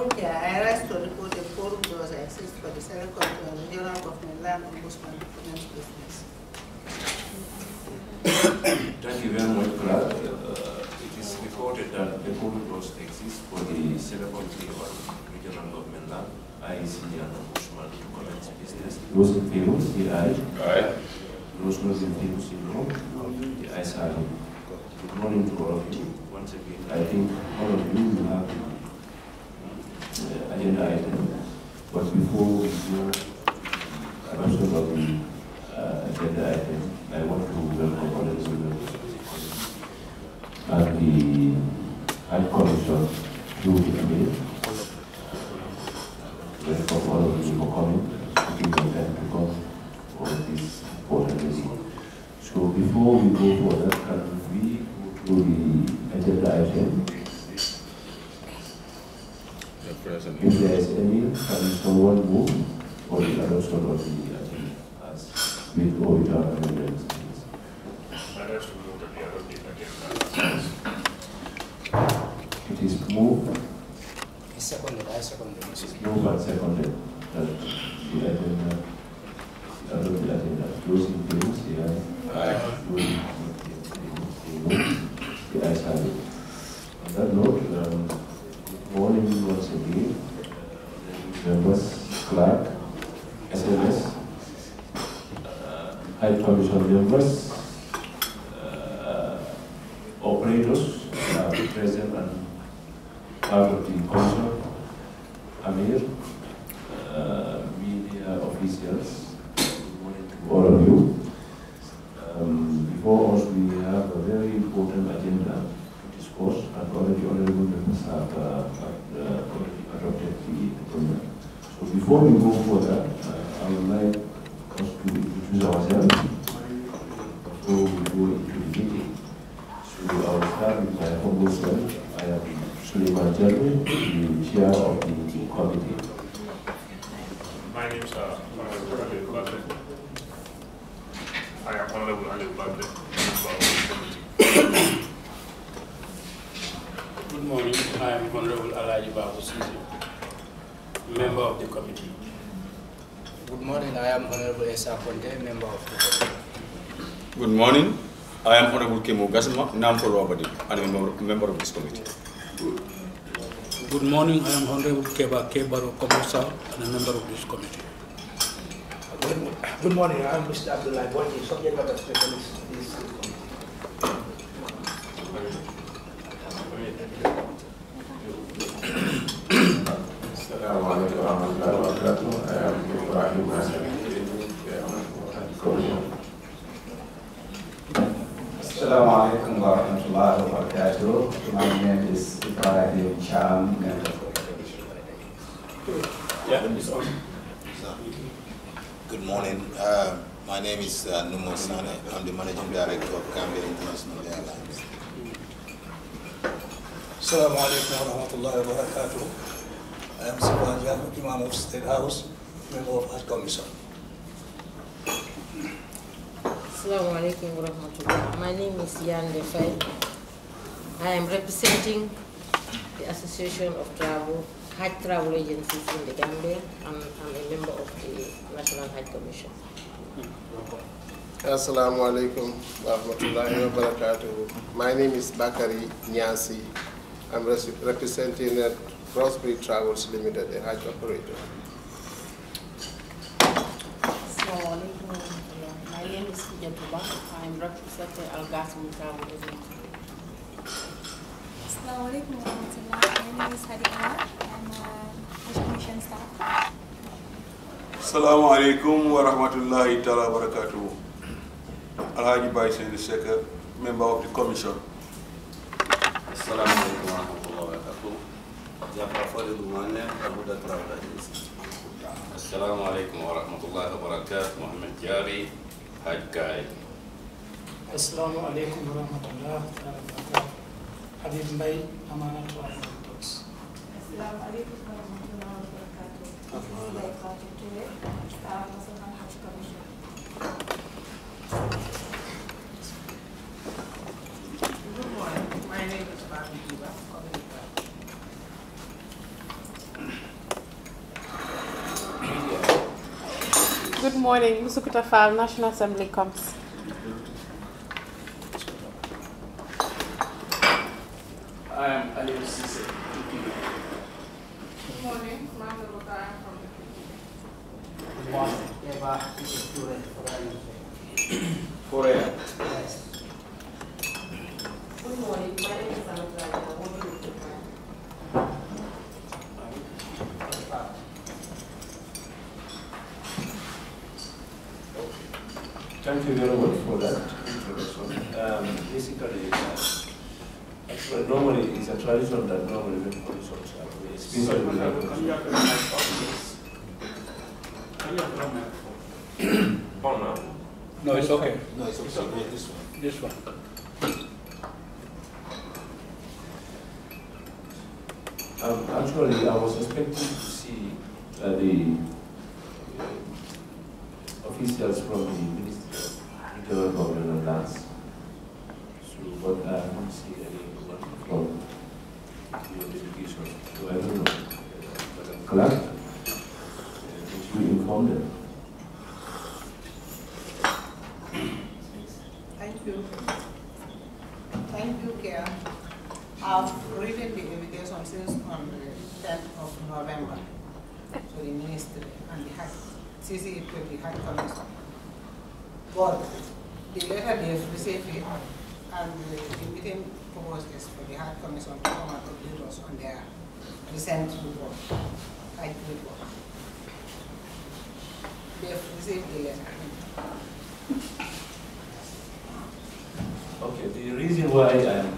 Honorable Chair, I rise report a forum does exist for the Senate Control Regional Government Land Ombudsman Documents Business. Thank you very much, Brad. Uh, it is reported that the forum does exist for the Senate Control Regional Government Land, IEC and Ombudsman Documents Business. Those in favor, say aye. Aye. Those not in favor, say no. The ayes have it. Good morning to all of you. Once again, I think all of you will have uh, agenda item. But before we go adoption of the uh, agenda item, I want to welcome all of you and the Hajj Commission to the meeting. Welcome all of you for coming, taking your time to come for this important meeting. So before we go further, can we go to the agenda item? Mr. President. If there is any, can someone move for the adoption of the agenda as with or without amendments? It is moved, Seconded, I seconded. it is moved and seconded that the agenda, adopt the agenda. Those in favor, say aye. Aye. Those in favor, say no. The ayes have it. On that note, um, good morning once again. Members, clerk, SMS, Hajj Commission members, uh, operators, uh, present and part of the commission, Amir, uh, media officials, good morning to all of you. Um, before us, we have a very important agenda to discuss, and already honorable members have, uh, uh, already adopted the agenda. So before we go further, uh, I would like us to introduce ourselves before we go into the meeting. So I will start with my humble self. I am Suleiman Jerry, the chair of the committee. My name is uh, Honorable Ali Badre. I am Honorable Ali Badre, member of the committee. Good morning, I am Honorable Alaji Babu Sisi, member of the committee. Good morning, I am Honorable Esa Conte, member of the committee. Good morning. I am Honorable Kemo Gasma, Nampo Robadi, and a member, member of this committee. Good morning, I am Honorable Keba Kebaro Komosa and a member of this committee. Good good morning, I'm Mr. Abdullah Bonji, subject matter specialist in this committee. Assalamu alaikum warahmatullahi wabarakatuh. I am Ibrahim Hassan, Assalamu alaikum wa rahmatullahi wa barakatuh. My name is Ibrahim Cham, member of the. Good morning. Uh, my name is uh, Numo Sane. I'm the managing director of Gambia International Airlines. Assalamu alaikum wa rahmatullahi wa barakatuh. I am Sivan Jam, Imam of State House, member of Hajj Commission. Assalamu alaikum wa rahmatullah. My name is Yan Defai. I am representing the Association of Travel, Hajj Travel Agencies in the Gambia. I'm, I'm a member of the National Hajj Commission. Assalamu alaikum wa rahmatullahi wa barakatuh. My name is Bakari Nyasi. I'm representing uh, Crossbreed Travels Limited, a Hajj operator. Assalamu alaikum wa rahmatullah. My name is Jatuba. I am representing Al Ghasm Travel Agency. Assalamu alaikum wa rahmatullah. My name is Hadi Anwar. I'm a Hajj Commission staff. Assalamu alaikum wa rahmatullahi ta'ala wa barakatuh. Alhaji Bai Sen member of the commission. Assalamu alaikum Jafar Farid Umane, Abu Dhabi Travel Agency. Assalamu alaikum wa rahmatullahi wa barakatuh. Muhammad Jari, Hajj Guide. Assalamu alaikum wa rahmatullah wa barakatuh. Habib Mbai, Amana Travel Reports. Assalamu alaikum wa rahmatullahi wa barakatuh. This is Lai Khatib Ture, staff National Hajj Commission. Good morning. My name is Bobby Juba, Good morning, Musukuta Farm, National Assembly Comps. Okay, the reason why I'm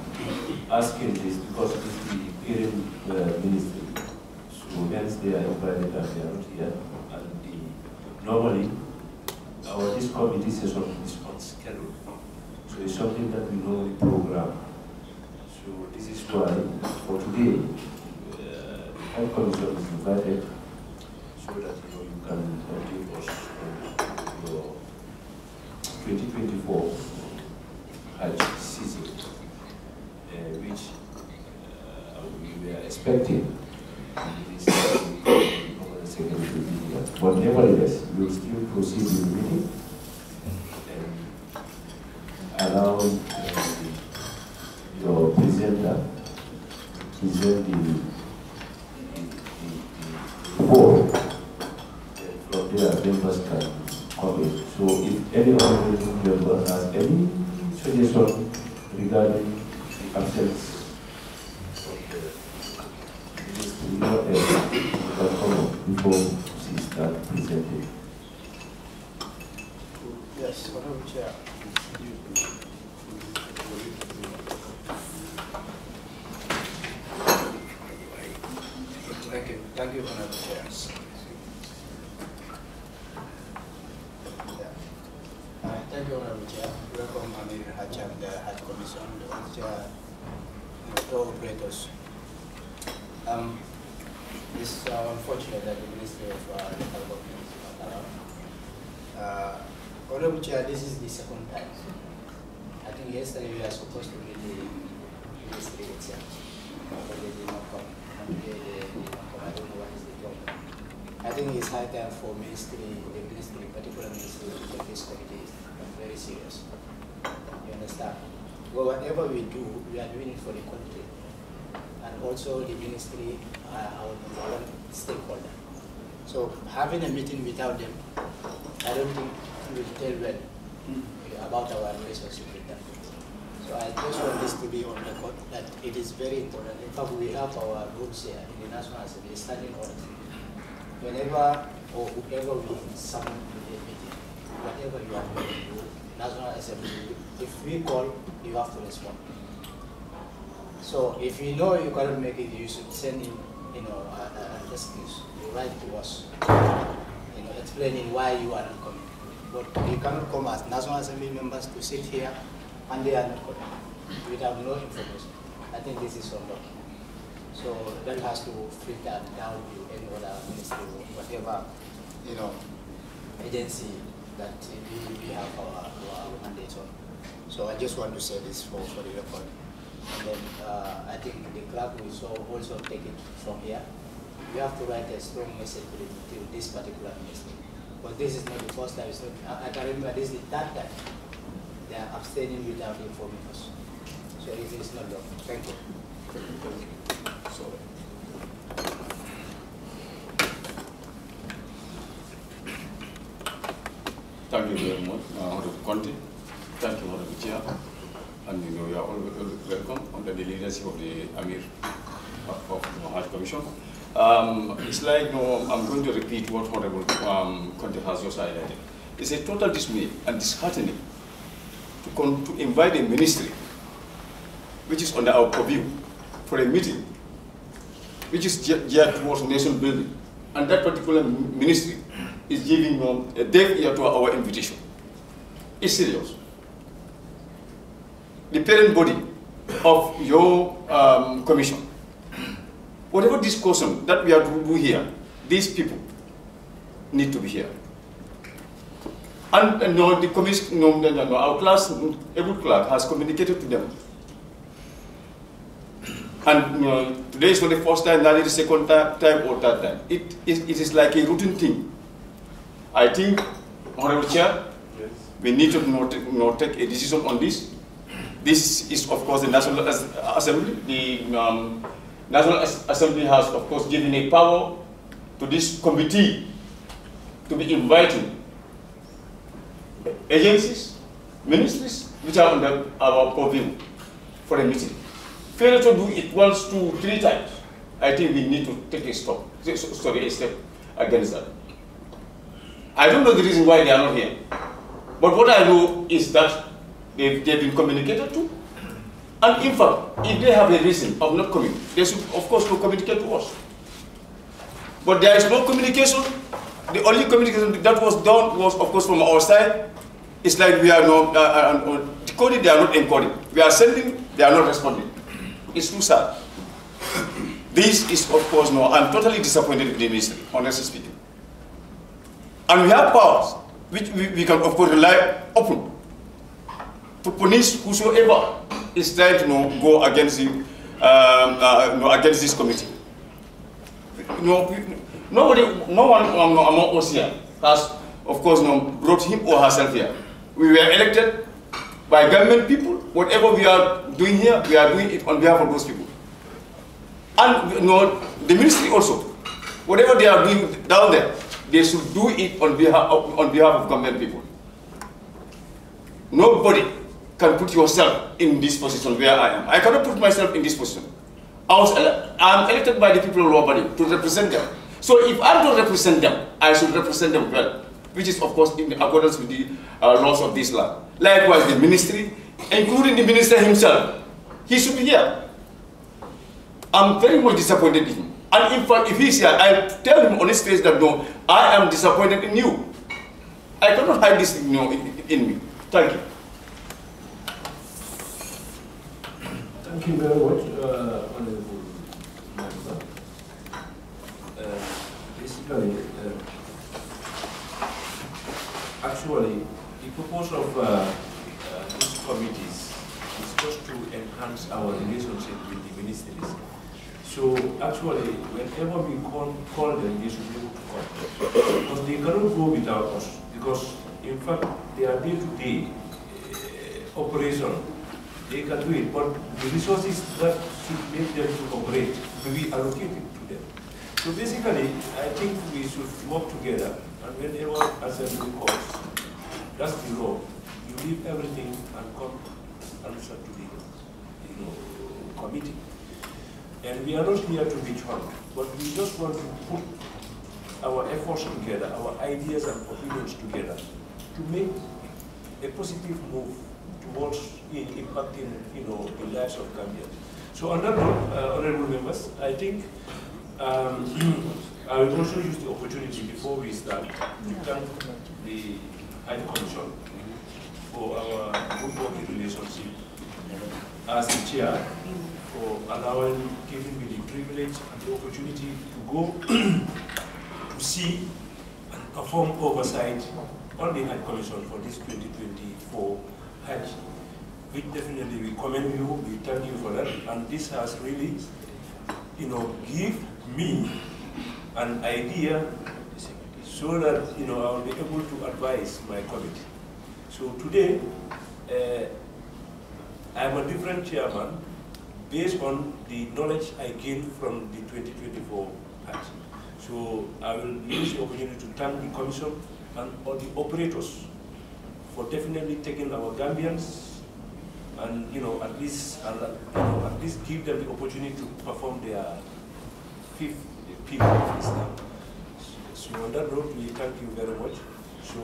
asking this because it is the hearing uh, ministry. So hence they are invited and they are not here. And the, normally, our this committee session is on schedule. So it's something that we normally program. So this is why for today, uh, the Hajj Commission is invited so that you know you can update us on your 2024 Hajj season, uh, which uh, we were expecting this permanent secretary to be here. But nevertheless, we will still proceed with the meeting and allow uh, your presenter to present the, the, the, the report. And from there, members can comment. So if any honorable member has any suggestion regarding the absence of the ministry, whatever, you can come up before she start presenting. Yes, Honorable Chair. Thank you, thank you, Honorable Chair. Yeah. Uh, Thank you, Honorable Chair. Welcome, Amir Hajj and the Hajj Commission, the Vice Chair, and the tour operators. Um, it's uh, unfortunate that the Ministry of uh, Local Government is not around. Uh, Honorable Chair, this is the second time. I think yesterday we were supposed to meet the ministry itself, but they did not come. And they, they did not come. I don't know what is the problem. High time for ministry, the ministry, particular ministry, take this committee very serious. You understand? Well, whatever we do, we are doing it for the country. And also the ministry, uh, our stakeholder. So having a meeting without them, I don't think will tell well about our relationship with them. So I just want this to be on record that it is very important. In fact, we have our rules here in the National Assembly, standing order. Whenever or whoever we summon to a meeting, whatever you are going to do, National Assembly, if we call, you have to respond. So if you know you cannot make it, you should send in, you know, an excuse. You write to us, you know, explaining why you are not coming. But you cannot come as National Assembly members to sit here and they are not coming without no information. I think this is unlucky. So that has to filter down to any other ministry, whatever, you know, agency that we, we have our, our mandate on. So I just want to say this for, for the record. And then uh, I think the clerk will so also take it from here. We have to write a strong message to, this particular ministry But this is not the first time. I, I can remember this is the third time they are abstaining without informing us. So it is not done. Thank you. Thank you very much, uh, Honorable Conte. Thank you, Honorable Chair. And you know, you are all wel- welcome under the leadership of the Amir of, of the Commission. Um, it's like, you know, I'm going to repeat what Honorable um, Conte has just highlighted. It's a total dismay and disheartening to, to invite a ministry which is under our purview for a meeting which is geared towards nation building. And that particular ministry is giving um, a deaf ear to our invitation. It's serious. The parent body of your um, commission, whatever discussion that we are to do here, these people need to be here. And uh, no, the commission, no, no, no, our class, every clerk has communicated to them and you know, today is not the first time, not the second time, or third time. It, it, it is like a routine thing. I think, Honorable Chair, we need to you know, take, you know, take a decision on this. This is, of course, the National Assembly. The um, National Assembly has, of course, given a power to this committee to be inviting agencies, ministries, which are under our purview for a meeting. Failure to do it once, two, three times, I think we need to take a stop, so- so- sorry, a step against that. I don't know the reason why they are not here. But what I know is that they've, they've been communicated to. And in fact, if they have a reason of not coming, they should, of course, communicate to us. But there is no communication. The only communication that was done was, of course, from our side. It's like we are not, uh, uh, uh, decoding, they are not encoding. We are sending, they are not responding. It's too sad. This is, of course, no, I'm totally disappointed with the ministry, honestly speaking. And we have powers, which we, we can, of course, rely upon to punish whosoever is trying to you know, go against, the, um, uh, you know, against this committee. No, we- nobody, no one um, among us here has, of course, no, brought him or herself here. We were elected by government people. Whatever we are doing here, we are doing it on behalf of those people. And you know, the ministry also, whatever they are doing down there, they should do it on behalf of, on behalf of government people. Nobody can put yourself in this position where I am. I cannot put myself in this position. I was I'm elected by the people of Robert to represent them. So if I'm to represent them, I should represent them well, which is of course in accordance with the uh, laws of this land. Likewise, the ministry, including the minister himself, he should be here. I'm very much disappointed in him. And in fact, if he's here, I tell him on his face that no, I am disappointed in you. I cannot hide this you know, in, in me. Thank you. Thank you very much, uh, Honorable Member. Uh, Basically, uh, actually, purpose of uh, uh, these committees is just to enhance our relationship with the ministries. So actually, whenever we call, call them, they should be able to come. Because they cannot go without us. Because in fact, their day-to-day uh, operation they can do it, but the resources that should make them to operate will be allocated to them. So basically, I think we should work together, and whenever assembly calls, that's the. You leave everything and come answer to the, you know, committee. And we are not here to be drunk, but we just want to put our efforts together, our ideas and opinions together, to make a positive move towards in impacting, you know, the lives of Gambians. So on that note, uh, honorable members, I think um, I will also use the opportunity before we start to thank the Hajj Commission for our good working relationship as the chair for allowing, giving me the privilege and the opportunity to go to see and perform oversight on the Hajj Commission for this 2024 Hajj. We definitely we commend you, we thank you for that, and this has really, you know, give me an idea so that you know I will be able to advise my committee. So today, uh, I'm a different chairman based on the knowledge I gained from the 2024 Hajj. So I will use the opportunity to thank the Commission and all the operators for definitely taking our Gambians and you know at least uh, you know, at least give them the opportunity to perform their fifth peak of Islam. On that note, we thank you very much. So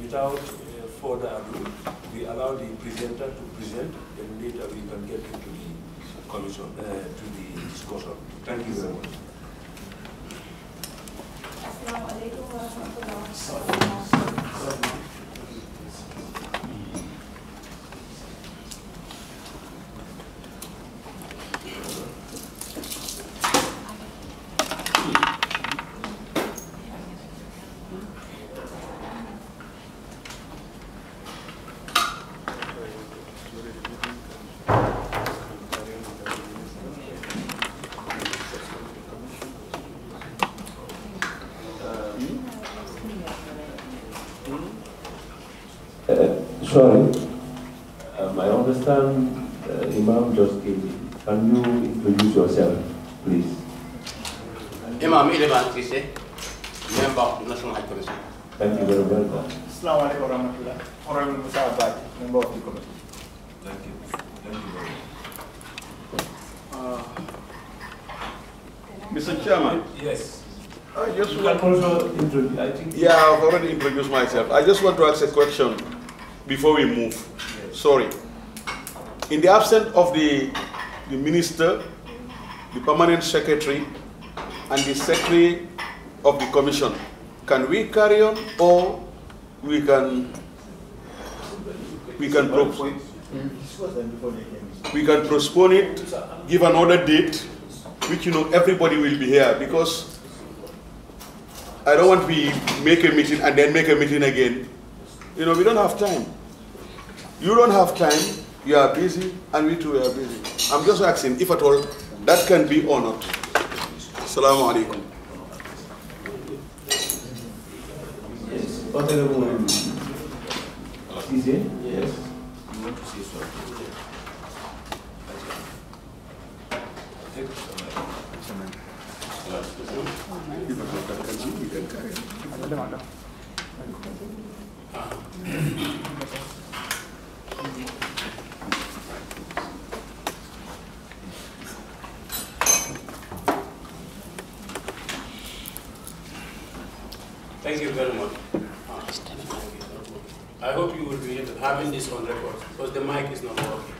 without uh, further ado, we allow the presenter to present, and later we can get into the commission uh, to the discussion. Thank you very much. Assalamu alaikum wa rahmatullahi wa barakatuh. Uh, sorry, um, I understand uh, Imam just came in. Can you introduce yourself, please? Imam Iliman Sise, member of the National Hajj Commission. Thank you very much. Assalamu alaikum warahmatullah. Honorable Musa Abad, member of the committee. Thank you. Thank you very Uh, Mr. Chairman. Yes. I just You want can also introduce, I think. Yeah, I've already introduced myself. I just want to ask a question before we move. Sorry. In the absence of the, the minister, the permanent secretary, and the secretary of the commission, can we carry on or we can we can we can postpone it, give another date, which you know everybody will be here because I don't want we make a meeting and then make a meeting again. You know, we don't have time. You don't have time, you are busy, and we too are busy. I'm just asking if at all that can be honored. Assalamu alaikum. Honorable? Yes. You say something? Thank you very much. I hope you will be having this on record because the mic is not working.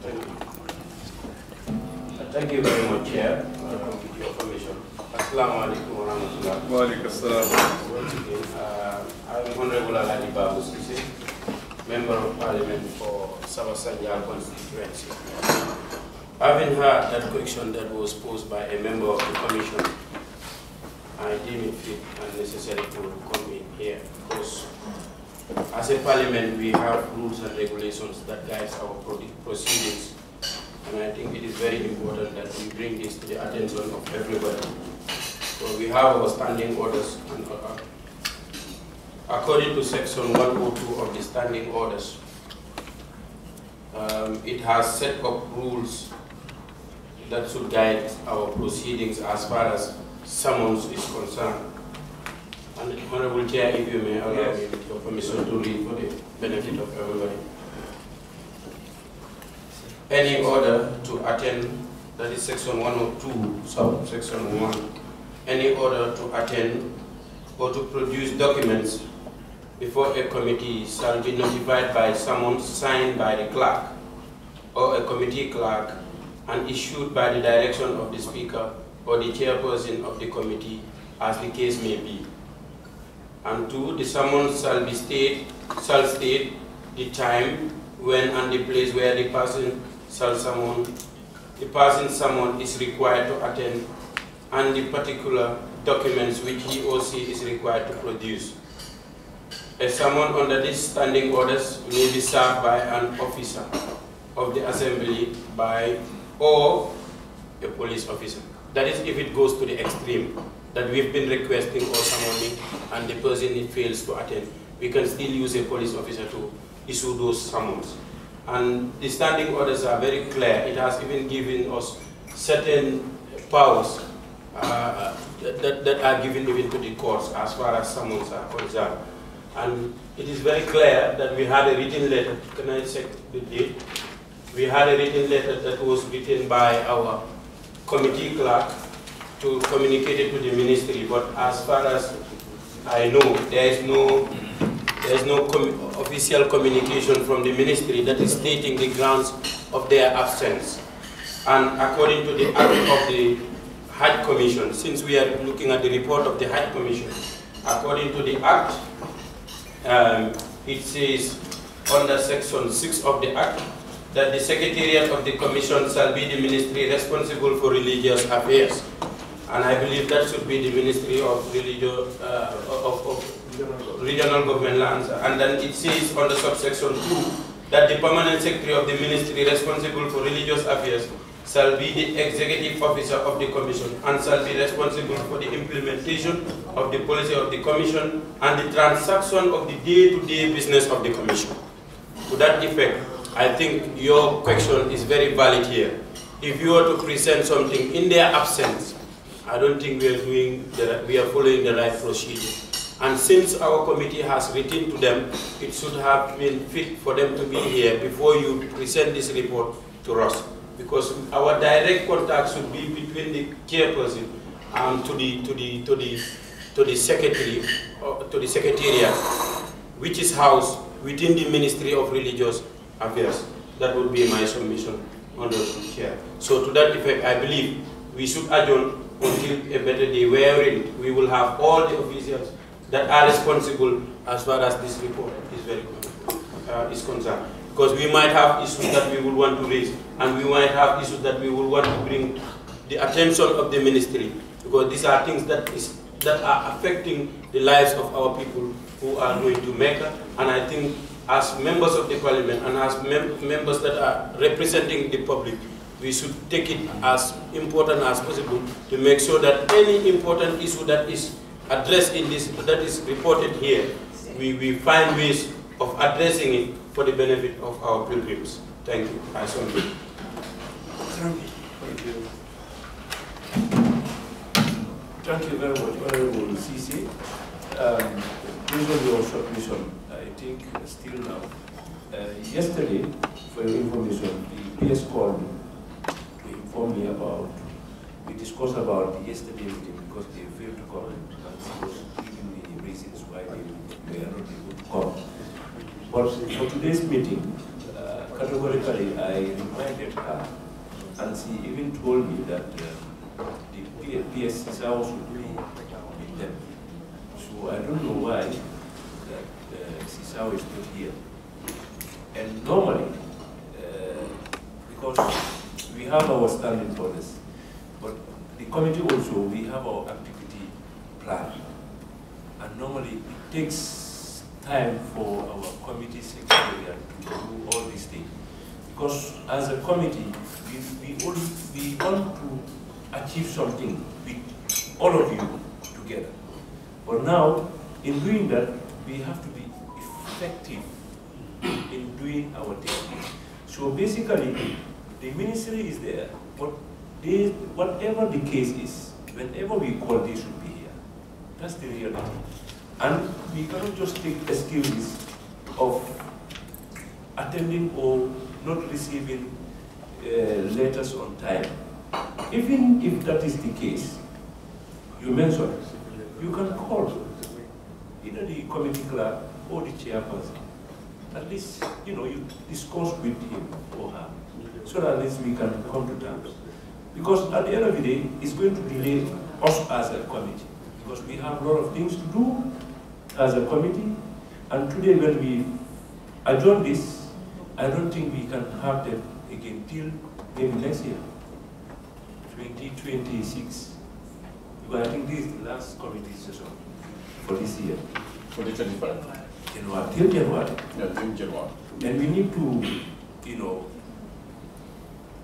Thank you. Thank you very much, Chair, uh, with your permission. Assalamu alaikum wa rahmatullah. Wa alaikum assalam. Once again, uh, I'm Honorable Alhaji Babu Sisi, Member of Parliament for Sabach Sanjal constituency. Having heard that question that was posed by a member of the commission, I deem it fit and necessary to come in here because as a parliament we have rules and regulations that guide our proceedings and I think it is very important that we bring this to the attention of everybody. So we have our standing orders and uh, according to section 102 of the standing orders, um, it has set up rules that should guide our proceedings as far as summons is concerned. And Honorable Chair, if you may allow me with your permission to read for the benefit of everybody. Any order to attend, that is section 102, subsection 1, any order to attend or to produce documents before a committee shall be notified by summons signed by the clerk or a committee clerk and issued by the direction of the speaker or the chairperson of the committee as the case may be. And two, the summons shall be state, shall state the time, when and the place where the person shall summon, the person summoned is required to attend, and the particular documents which he or she is required to produce. A summon under these standing orders may be served by an officer of the assembly by or a police officer. That is if it goes to the extreme, that we've been requesting or summoning and the person fails to attend, we can still use a police officer to issue those summons. And the standing orders are very clear. It has even given us certain powers uh, that, that are given even to the courts as far as summons are concerned. And it is very clear that we had a written letter, can I check the date? We had a written letter that was written by our committee clerk to communicate it to the ministry, but as far as I know, there is no there is no com official communication from the ministry that is stating the grounds of their absence. And according to the act of the Hajj Commission, since we are looking at the report of the Hajj Commission, according to the act, um, it says under section 6 of the act that the secretariat of the commission shall be the ministry responsible for religious affairs. And I believe that should be the Ministry of uh, of, of Regional Government Lands. And then it says under subsection 2 that the permanent secretary of the ministry responsible for religious affairs shall be the executive officer of the commission and shall be responsible for the implementation of the policy of the commission and the transaction of the day-to-day -day business of the commission. To that effect, I think your question is very valid here. If you were to present something in their absence, I don't think we are doing the, we are following the right procedure. And since our committee has written to them, it should have been fit for them to be here before you present this report to us. Because our direct contact should be between the chairperson and to the to the to the to the secretary uh, to the secretariat, which is housed within the Ministry of Religious Affairs. That would be my submission on the chair. So to that effect, I believe we should adjourn until a better day wherein we will have all the officials that are responsible as far as this report is very uh, is concerned. Because we might have issues that we would want to raise, and we might have issues that we would want to bring the attention of the ministry, because these are things that is that are affecting the lives of our people who are going to Mecca, and I think as members of the parliament and as mem members that are representing the public, we should take it as important as possible to make sure that any important issue that is addressed in this, that is reported here, we, we find ways of addressing it for the benefit of our pilgrims. Thank you. I submit. Thank you. Thank you very much, Honorable CC. Um, based on your submission, I think still now, uh, yesterday, for your information, the PS called me to inform me about, we discussed about yesterday meeting because they failed to come and giving the reasons why they were not able to come. But for today's meeting, uh, categorically I reminded her and she even told me that uh, the PSC's house would be with them. So I don't know why Sisao is not here. And normally, uh, because we have our standing orders, but the committee also, we have our activity plan. And normally it takes time for our committee secretariat to do all these things. Because as a committee, we, we, all, we want to achieve something with all of you together. But now, in doing that, we have to be effective in doing our thing. So basically, the ministry is there, but they, whatever the case is, whenever we call, they should be here. That's the reality. And we cannot just take excuses of attending or not receiving uh, letters on time. Even if that is the case, you mentioned, you can call either the committee clerk or the chairperson. At least, you know, you discuss with him or her, so that at least we can come to terms. Because at the end of the day, it's going to delay us as a committee, because we have a lot of things to do as a committee, and today when we adjourn this, I don't think we can have them again till maybe next year, 2026. Because I think this is the last committee session for this year. For the 25. January, till January. Yeah, till January. And we need to, you know,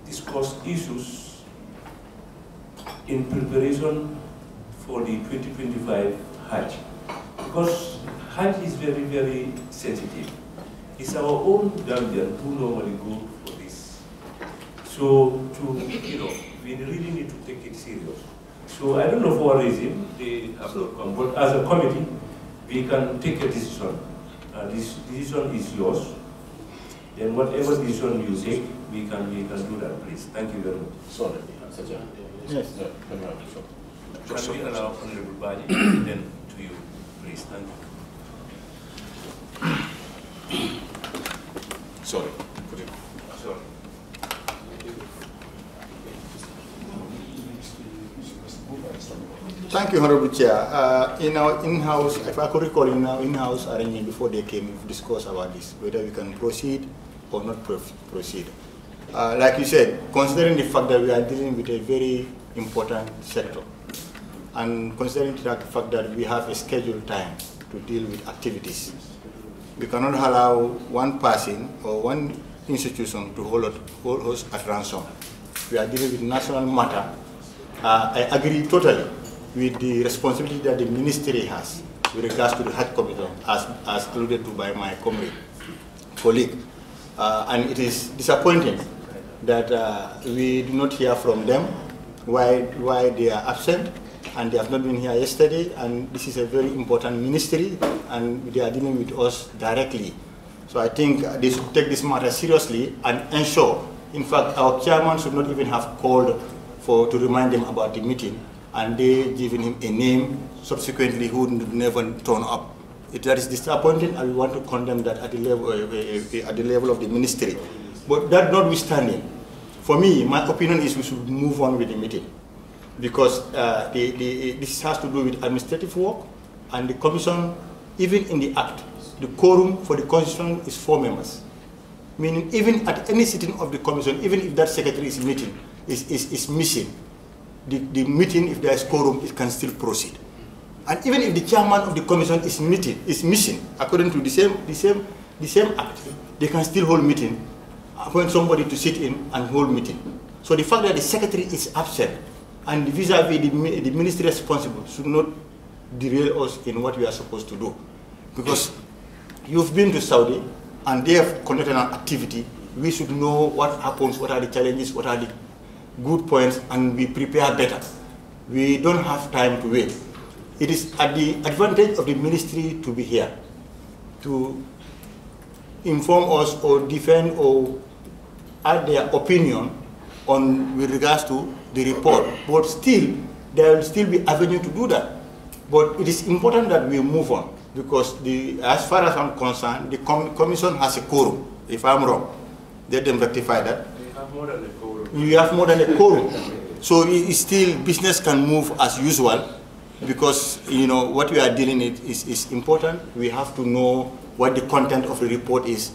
discuss issues in preparation for the 2025 Hajj. Because Hajj is very, very sensitive. It's our own Gambian who normally go for this. So, to, you know, we really need to take it serious. So, I don't know for what reason they have not come, but as a committee, we can take a decision. Uh, this decision is yours. Then whatever decision you take, we can, we can do that, please. Thank you very much. Sorry, such a. Yes. Yeah, let me have the floor. Can we allow Honorable Baji, then to you, please, thank you. Sorry, put it. Sorry. Thank you, Honorable Chair. Uh, in our in-house, if I could recall, in our in-house arrangement before they came, we've discussed about this, whether we can proceed or not pro proceed. Uh, like you said, considering the fact that we are dealing with a very important sector, and considering the fact that we have a scheduled time to deal with activities, we cannot allow one person or one institution to hold, hold us at ransom. We are dealing with national matter. Uh, I agree totally with the responsibility that the ministry has with regards to the Hajj Commission, as, as alluded to by my comrade, colleague. Uh, and it is disappointing that uh, we do not hear from them why, why they are absent and they have not been here yesterday and this is a very important ministry and they are dealing with us directly. So I think they should take this matter seriously and ensure, in fact, our chairman should not even have called for, to remind them about the meeting and they giving him a name subsequently who never turn up. It, that is disappointing and we want to condemn that at the level, uh, at the level of the ministry. But that notwithstanding, for me, my opinion is we should move on with the meeting because uh, the, the, this has to do with administrative work and the commission, even in the act, the quorum for the constitution is four members. Meaning even at any sitting of the commission, even if that secretary is meeting, is, is, is missing, the, the meeting, if there is quorum, it can still proceed. And even if the chairman of the commission is meeting, is missing, according to the same, the same, the same act, they can still hold meeting, appoint somebody to sit in and hold meeting. So the fact that the secretary is absent and vis-a-vis -vis the, the ministry responsible should not derail us in what we are supposed to do. Because you've been to Saudi and they have conducted an activity, we should know what happens, what are the challenges, what are the good points, and we prepare better. We don't have time to wait. It is at the advantage of the ministry to be here, to inform us or defend or add their opinion on with regards to the report. But still, there will still be avenue to do that. But it is important that we move on because the, as far as I'm concerned, the com commission has a quorum. If I'm wrong, let them rectify that. We have more than a quorum. You have more than a quorum. So it, it still, business can move as usual because, you know, what we are dealing with is, is important. We have to know what the content of the report is.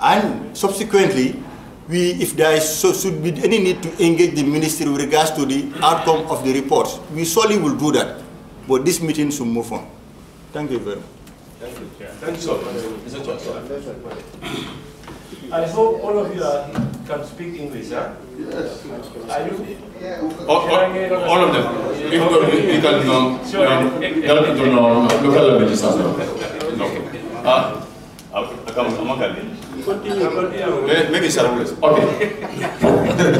And subsequently, we, if there is, so should be any need to engage the ministry with regards to the outcome of the report, we surely will do that. But this meeting should move on. Thank you very much. Thank you, Chair. Thank you. I hope all of you are, can speak English, huh? Yes. Are you? All, all, all of them. If we can um, Sure. um, help to know local languages as well. Okay. Uh, I'm, I'm okay. Continue, continue. May- Maybe Saruless. Okay.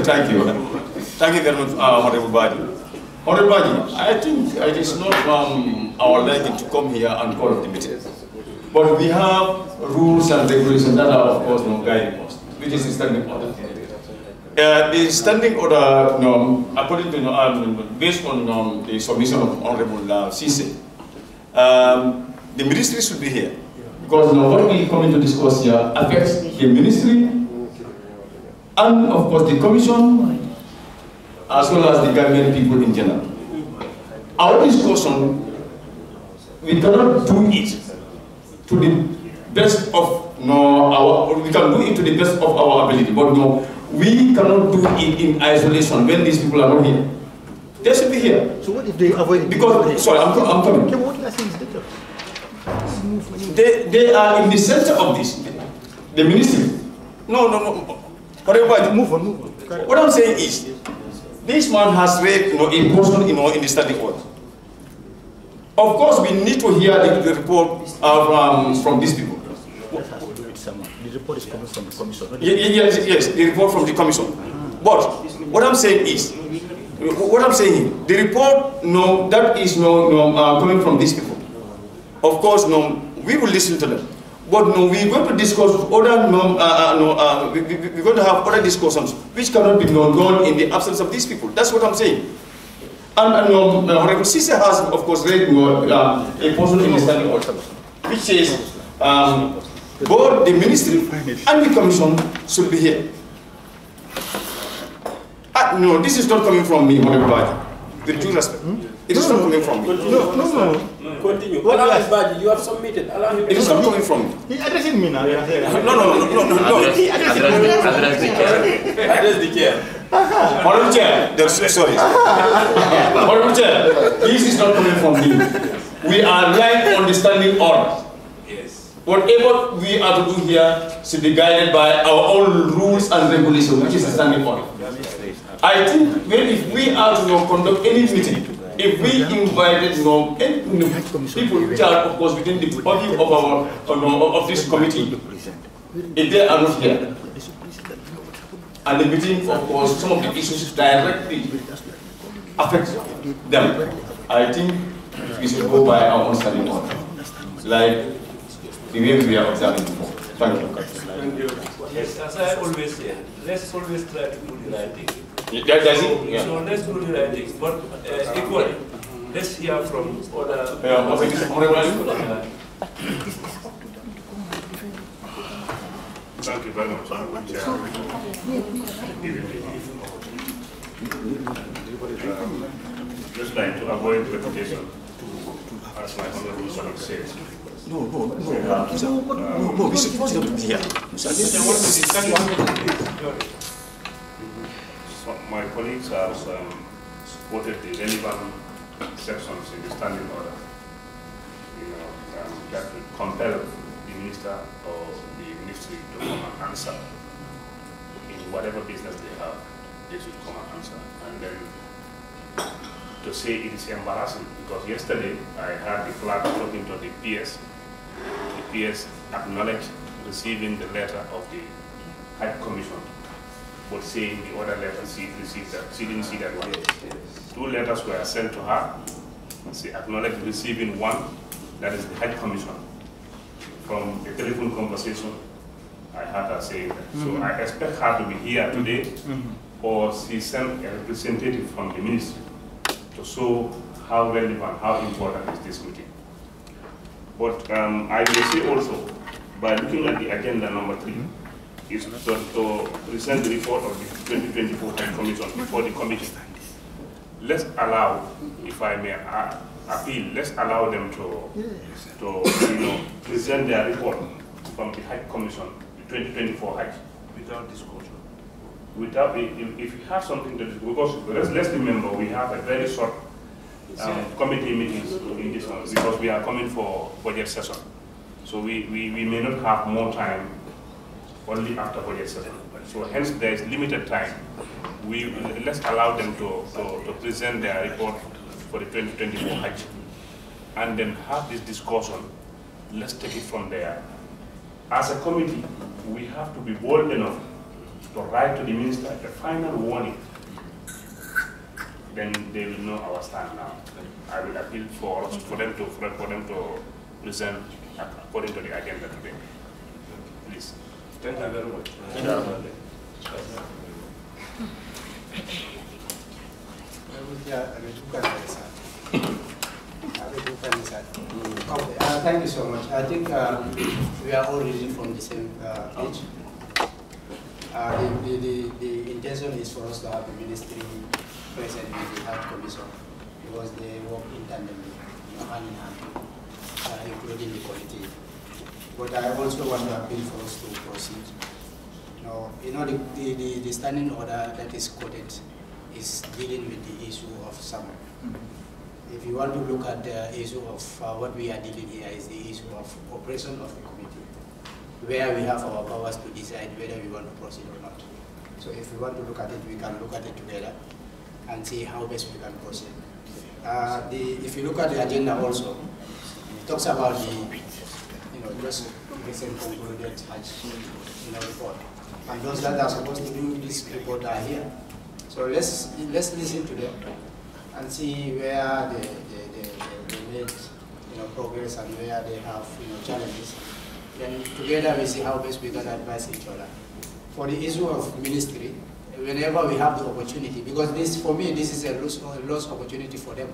Thank you. Thank you very much, uh, Honorable Baji. Honorable Baji, I think it is not um, our liking to come here and call the meeting. But we have rules and regulations that are, of course, no us, which is the standing order. Uh, the standing order, no, according to, um, based on um, the submission of Honorable uh, Cisse, um, the ministry should be here. Because now what we discuss here affects the ministry and of course the commission as well as the government people in general. Our discussion, we cannot do it to the best of no our we can do it to the best of our ability, but no, we cannot do it in isolation when these people are not here. They should be here. So what if they avoid Because sorry, I'm, I'm coming. Okay, what you are saying is. They, they are in the center of this. The ministry. No, no, no. Whatever. Move on, move on. What I'm saying is, this man has read you know, a portion you know, in the study order. Of course, we need to hear the, the report of, um, from these people. The report is coming from the commission. not the- Ye- ye- Yes, yes, the report from the commission. But what I'm saying is, what I'm saying, the report, no, that is no, no uh, coming from these people. Of course, no, we will listen to them. But no, we're going to discuss other, no, uh, uh, no, uh, we, we're going to have other discussions which cannot be no, done in the absence of these people. That's what I'm saying. And, uh, Honorable has, of course, read uh, a portion in the standing order, which says um, both the ministry and the commission should be here. Ah, no, this is not coming from me, Honorable Baji. With due respect. It is not coming from me. No, no, no. Continue. What Allow else? him, Baji. You have submitted. Allow him. It is not coming from me. He addressing me now. No, no, no, no, no, no. He addressing me. Address the chair. Address the chair. Honorable Chair, there's, sorry. Honorable Chair, this is not coming from me. We are relying on the standing order. Yes. Whatever we are to do here should be guided by our own rules and regulations, which is the standing order. I think when if we are to conduct any meeting, if we invited you know, any, you know, people which are of course within the purview of our you know, of this committee, if they are not here, and the meeting of course some of the issues directly affect them, I think we should go by our own standing order, like the way we are observing before. Thank you. Thank you. Yes, as I always say, let's always try to do the right thing. Yeah, that- that's it, So- yeah. So let's do the right thing, but uh, equally, let's hear from other. Yeah, what is it, Honorable Uh, Thank you very much, Um, Just like to avoid repetition, as my honorable son said. No, no, no, we have, no, no, no, no, we supposed not to be here. So My colleagues have um, quoted the relevant sections in the standing order, you know, um, that compel the minister or the ministry to come and answer in whatever business they have, they should come and answer. And then to say it is embarrassing, because yesterday I had the clerk talking to the PS. The PS acknowledged receiving the letter of the Hajj Commission, but saying the other letter she received that, she didn't see that one. Two letters were sent to her. She acknowledged receiving one, that is the Hajj Commission. From a telephone conversation, I heard her saying that. So Mhm. I expect her to be here today, or she sent a representative from the ministry to show how relevant, how important is this meeting. But um, I will say also, by looking at the agenda number three, is to, to present the report of the 2024 Hajj Commission before the committee. Let's allow, if I may uh, appeal, let's allow them to, to you know, present their report from the Hajj Commission, the 2024 Hajj. Without discussion. Without, if, if you have something to, because let's, let's remember, we have a very short um, committee meetings in this one, because we are coming for budget session. So we, we, we may not have more time only after budget session. So hence there is limited time. We, let's allow them to, to, to present their report for the 2024 Hajj. And then have this discussion, let's take it from there. As a committee, we have to be bold enough to write to the minister a final warning. Then they will know our stand now. I will appeal for for them to, for for them to present according to the agenda today. Please. Thank you very much. Okay, uh, thank you so much. I think uh, we are all reading from the same uh, page. Uh, the, the, the, the intention is for us to have the ministry present with the health commission because they work in tandem, you know, hand in hand, uh, including the committee. But I also want to appeal for us to proceed. You know, you know the, the, the, standing order that is quoted is dealing with the issue of summer. If you want to look at the issue of uh, what we are dealing here is the issue of operation of the committee, where we have our powers to decide whether we want to proceed or not. So if we want to look at it, we can look at it together. and see how best we can proceed. Uh, the, if you look at the agenda also, it talks about the, just recent concluded Hajj, you know, report. And those that are supposed to do this report are here. So let's, let's listen to them and see where they, they, they, they, they made, you know, progress and where they have, you know, challenges. Then together we see how best we can advise each other. For the issue of ministry, whenever we have the opportunity, because this, for me, this is a lost, a lost opportunity for them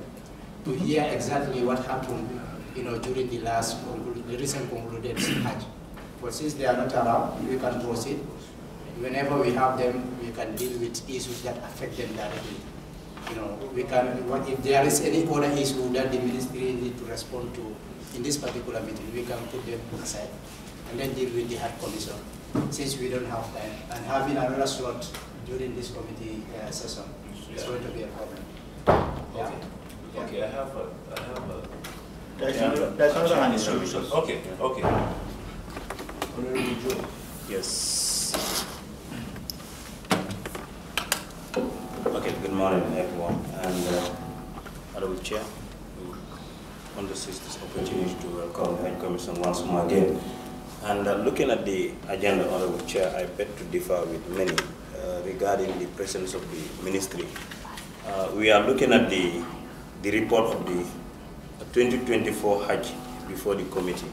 to hear exactly what happened, you know, during the last, the recent concluded Hajj. But since they are not around, we can proceed. Whenever we have them, we can deal with issues that affect them directly. You know, we can, if there is any other issue that the ministry need to respond to in this particular meeting, we can put them aside and then deal with the Hajj commission, since we don't have time. And having another slot during this committee uh, session is going to be a problem. Yeah. Yeah. Okay, I have a, I have a. There's I have another- a- another hand in solution. the- Okay, okay. Honorable Joe. Yes. Okay, good morning, everyone. And uh, Honorable Chair, we want to seize this opportunity to welcome the Hajj Commission once more again. And uh, looking at the agenda, Honorable Chair, I beg to differ with many uh, regarding the presence of the ministry. Uh, we are looking at the, the report of the 2024 Hajj before the committee.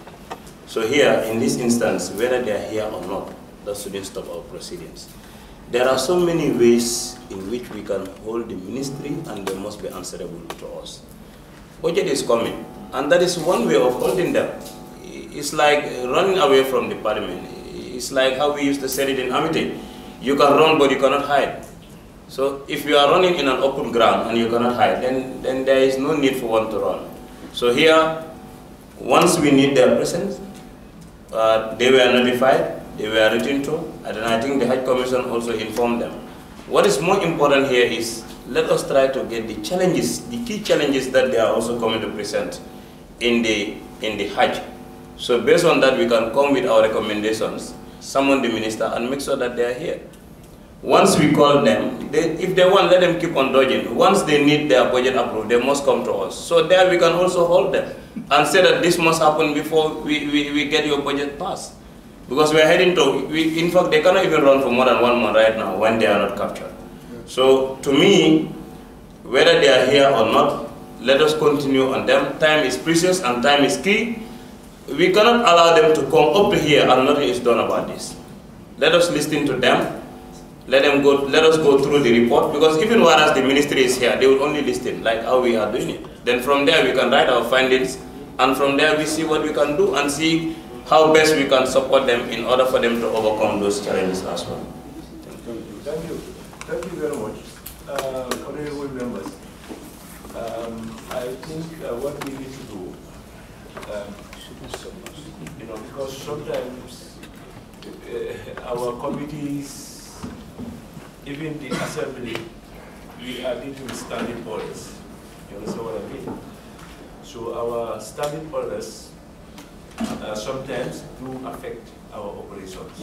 So here, in this instance, whether they are here or not, that shouldn't stop our proceedings. There are so many ways in which we can hold the ministry and they must be answerable to us. Budget is coming, and that is one way of holding them. It's like running away from the parliament. It's like how we used to say it in Amity. You can run, but you cannot hide. So if you are running in an open ground and you cannot hide, then, then there is no need for one to run. So here, once we need their presence, uh, they were notified, they were written to, and I think the Hajj Commission also informed them. What is more important here is let us try to get the challenges, the key challenges that they are also coming to present in the in the Hajj. So based on that, we can come with our recommendations, summon the minister, and make sure that they are here. Once we call them, they, if they want, let them keep on dodging. Once they need their budget approved, they must come to us. So there we can also hold them and say that this must happen before we, we, we get your budget passed. Because we're heading to, we, in fact, they cannot even run for more than one month right now when they are not captured. So to me, whether they are here or not, let us continue on them. Time is precious and time is key. We cannot allow them to come up here and nothing is done about this. Let us listen to them. Let them go. Let us go through the report because even whereas the ministry is here, they will only listen like how we are doing it. Then from there we can write our findings, and from there we see what we can do and see how best we can support them in order for them to overcome those challenges as well. Thank you. Thank you Thank you very much. Uh, honorable members, um, I think uh, what we need to do, um, you know, because sometimes uh, our committees, even the assembly, we are dealing with standing orders. You understand what I mean? So our standing orders uh, sometimes do affect our operations.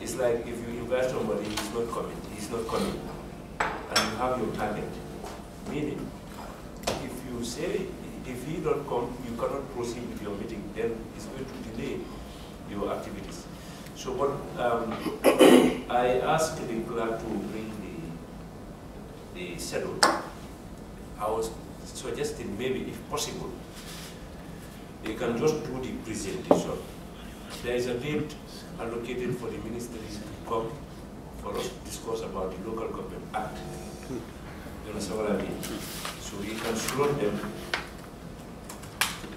It's like if you invite somebody, he's not coming, he's not coming, and you have your target. Meaning, if you say, if he don't come, you cannot proceed with your meeting, then it's going to delay your activities. So what, um, I asked the clerk to bring the, the schedule. I was suggesting maybe, if possible, they can just do the presentation. There is a date allocated for the ministry to come for us to discuss about the local government act. You understand? So we can slot them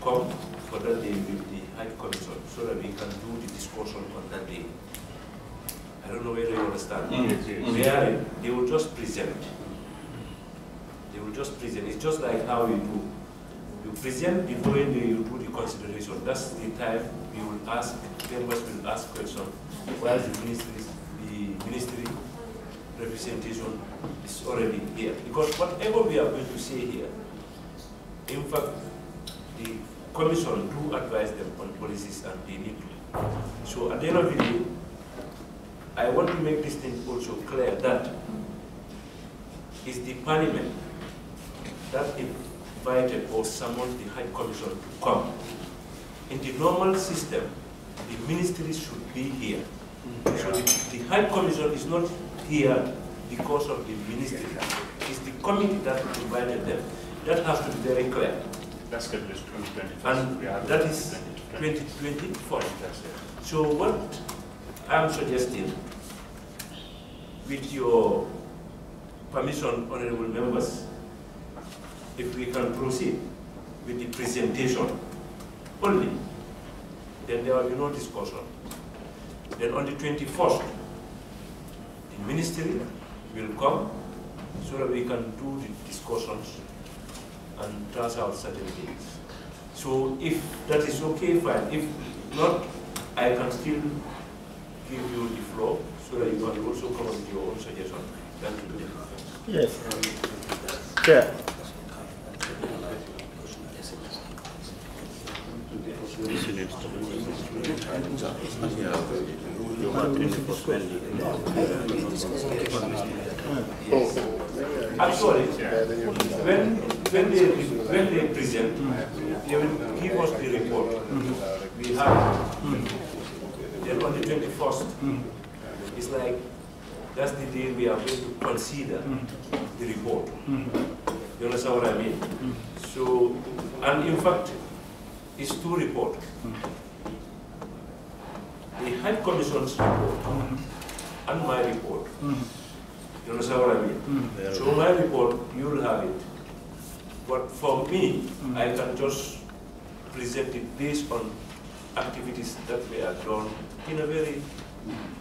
come for that day with the Hajj Commission so that we can do the discussion on that day. I don't know whether you understand. Yes. Where they will just present. They will just present. It's just like how we do. You present before you do the consideration. That's the time we will ask, members will ask questions. While the ministry, the ministry representation is already here. Because whatever we are going to say here, in fact, the commission do advise them on policies and they need to. So at the end of the day, I want to make this thing also clear that it's the parliament that invited or summoned the Hajj Commission to come. In the normal system, the ministry should be here. So the, the Hajj Commission is not here because of the ministry. It's the committee that invited them. That has to be very clear. That's scheduled as 2025. And that is 2024. So what I'm suggesting, with your permission, honorable members, if we can proceed with the presentation only, then there will be no discussion. Then on the 21st, the ministry will come so that we can do the discussions and trace out certain things. So if that is okay, fine. If not, I can still give you the floor so that you can also come up with your own suggestion. Thank you. Yes. Chair. Actually, when, when they, when they present, give us the report. We have, then on the twenty-first, it's like, that's the day we are going to consider the report. You understand what I mean? So, and in fact, it's two reports. The Hajj Commission's report and my report. You understand mm. what I mean? So my report, you'll have it. But for me, mm. I can just present it based on activities that we have done in a very,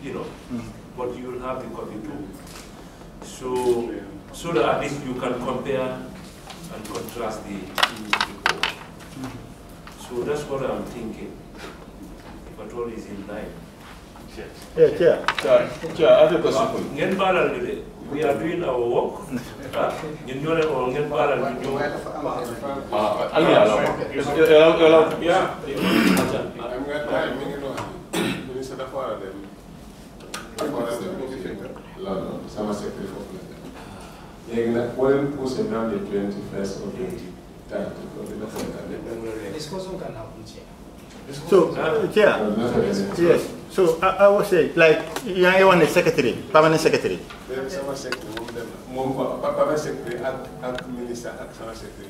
you know, mm. but you'll have the copy too. So, so that at least you can compare and contrast the report. So that's what I'm thinking, if at all is in line. Yeah, Chair. Chair, Chair, I have a question for you. ngeen baalal ñu we are doing our work ah ñun ñoo leen oo ngeen baalal. Ah, Ali ala. Ela ela Yeah. am nga time mi ngi noonu ministre dafa war a dem dafa war a dem mu ngi fekk loolu sama secret foofu la léegi nag boo leen poussé dans les twenty first or twenty third ko dina fekk Discussion can happen, Chair. So, Chair, yes, so I, I would say, like, you are one secretary, permanent secretary. Permanent secretary and minister and secretary.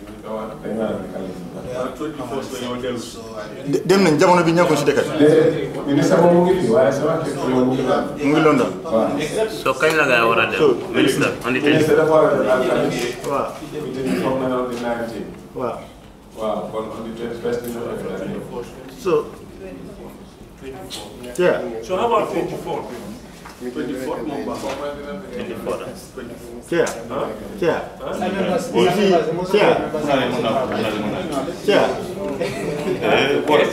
dem nañ jamono bi ñoo ko si dëkkal. ministre moom so kañ la nga war a dem. the ministre dafa war a dem the 24. Yeah. So how about 24 24 number. 24. Yeah. Huh? Yeah. Yeah. Yeah.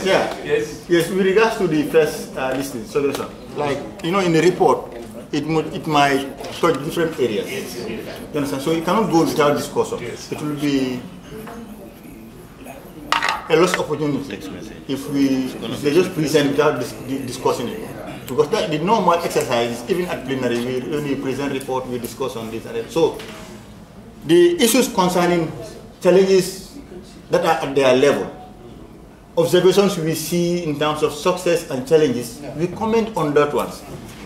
Yeah. Yes. Yes, with regards to the first uh, listing, solution, like, you know, in the report, it, would, it might touch different areas. Yes. You understand? So you cannot go without discussion. Yes. It will be a lost opportunity if we, if they just present without dis discussing it. Because that, the normal exercise, even at plenary, we, we present report, we discuss on this and that. So the issues concerning challenges that are at their level, observations we see in terms of success and challenges, we comment on that ones.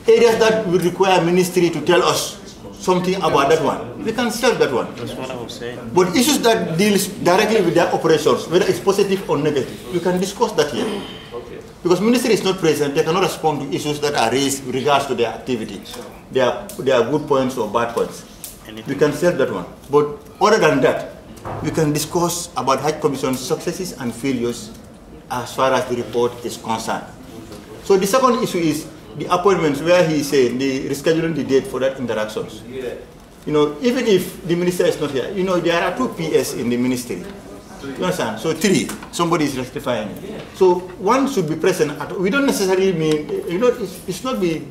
Areas that will require ministry to tell us something about that one, we can solve that one. That's what I was saying. But issues that deals directly with their operations, whether it's positive or negative, we can discuss that here. Because ministry is not present, they cannot respond to issues that are raised with regards to their activity. Their, their good points or bad points. We can solve that one. But other than that, we can discuss about Hajj Commission's successes and failures as far as the report is concerned. So the second issue is the appointments where he said the rescheduling the date for that interactions. You know, even if the minister is not here, you know, there are two PS in the ministry. You understand? So three, somebody is rectifying it. So one should be present at, we don't necessarily mean, you know, it's, it's not be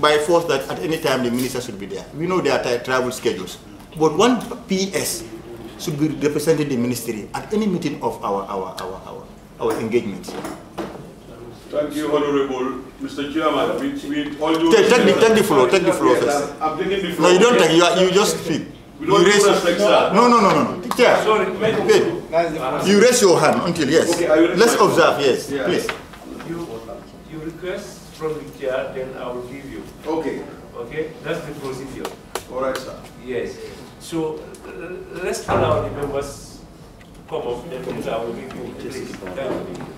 by force that at any time the minister should be there. We know there are travel schedules. But one PS should be representing the ministry at any meeting of our, our, our, our, our engagements. Thank you, Honorable Mr. Chairman. With, with all due Take, take, the, take the floor, take the floor Yes, first. I'm taking the floor. No, you don't take, you, are- you just speak. We don't you do raise, respect, sir. No, no, no, no, no. Chair. Sorry, Wait. You raise your hand until, yes. Okay, I will raise Let's observe, yes, Yeah. please. You, you request from the chair, then I will give you. Okay. Okay, that's the procedure. All right, sir. Yes. So uh, let's allow the members come up, then I will give you. Please.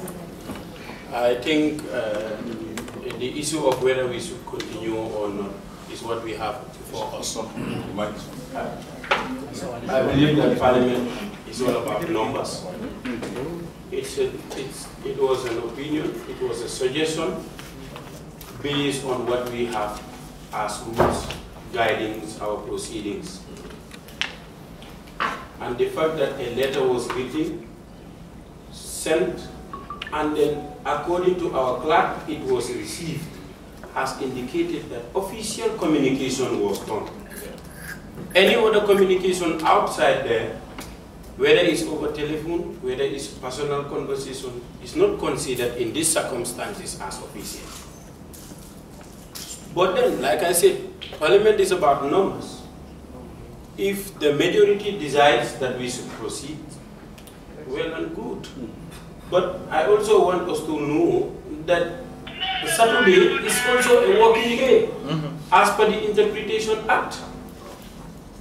I think uh, the issue of whether we should continue or not is what we have before us. I believe that Parliament is all about numbers. It's a, it's, it was an opinion, it was a suggestion based on what we have as rules guiding our proceedings. And the fact that a letter was written, sent, and then according to our clerk, it was received, has indicated that official communication was done. Any other communication outside there, whether it's over telephone, whether it's personal conversation, is not considered in these circumstances as official. But then, like I said, Parliament is about numbers. If the majority decides that we should proceed, well and good. But I also want us to know that Saturday is also a working day, mm-hmm. as per the Interpretation Act.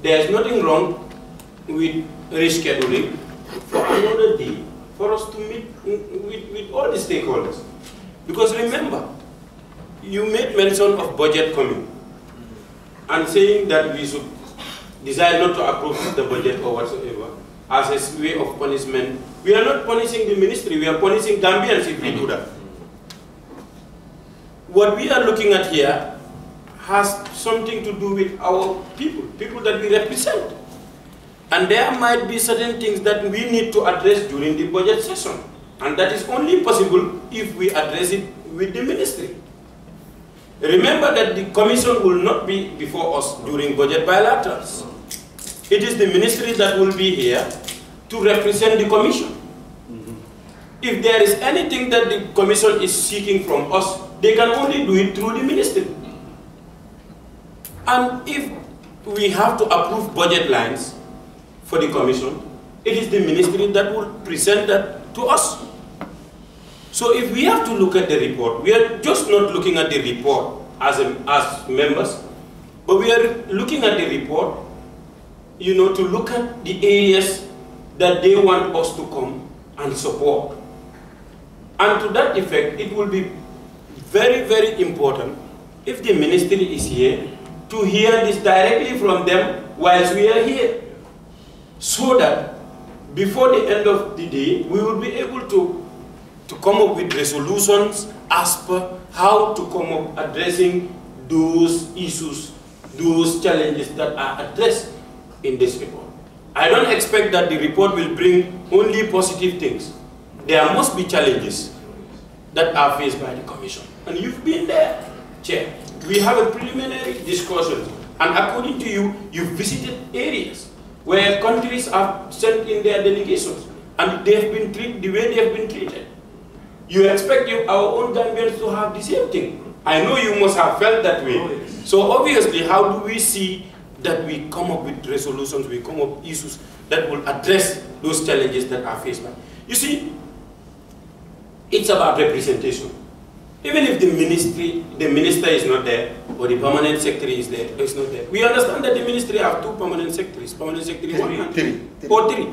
There is nothing wrong with rescheduling for another day for us to meet with, with all the stakeholders. Because remember, you made mention of budget coming and saying that we should decide not to approve the budget or whatsoever as a way of punishment. We are not punishing the ministry, we are punishing Gambians if we mm-hmm. do that. What we are looking at here has something to do with our people, people that we represent. And there might be certain things that we need to address during the budget session. And that is only possible if we address it with the ministry. Remember that the commission will not be before us during budget bilaterals. It is the ministry that will be here to represent the commission. Mm-hmm. If there is anything that the commission is seeking from us, they can only do it through the ministry. And if we have to approve budget lines for the commission, it is the ministry that will present that to us. So if we have to look at the report, we are just not looking at the report as, a, as members, but we are looking at the report, you know, to look at the areas that they want us to come and support. And to that effect, it will be very, very important if the ministry is here to hear this directly from them whilst we are here. So that before the end of the day, we will be able to, to come up with resolutions as per how to come up addressing those issues, those challenges that are addressed in this report. I don't expect that the report will bring only positive things. There must be challenges that are faced by the Commission. And you've been there, Chair. We have a preliminary discussion. And according to you, you've visited areas where countries have sent in their delegations and they have been treated the way they have been treated. You expect you, our own Gambians to have the same thing. I know you must have felt that way. Oh, so obviously, how do we see that we come up with resolutions, we come up issues that will address those challenges that are faced by. You see, it's about representation. Even if the ministry, the minister is not there, or the permanent secretary is there, is not there. We understand that the ministry have two permanent secretaries, permanent secretary one and Three. or three.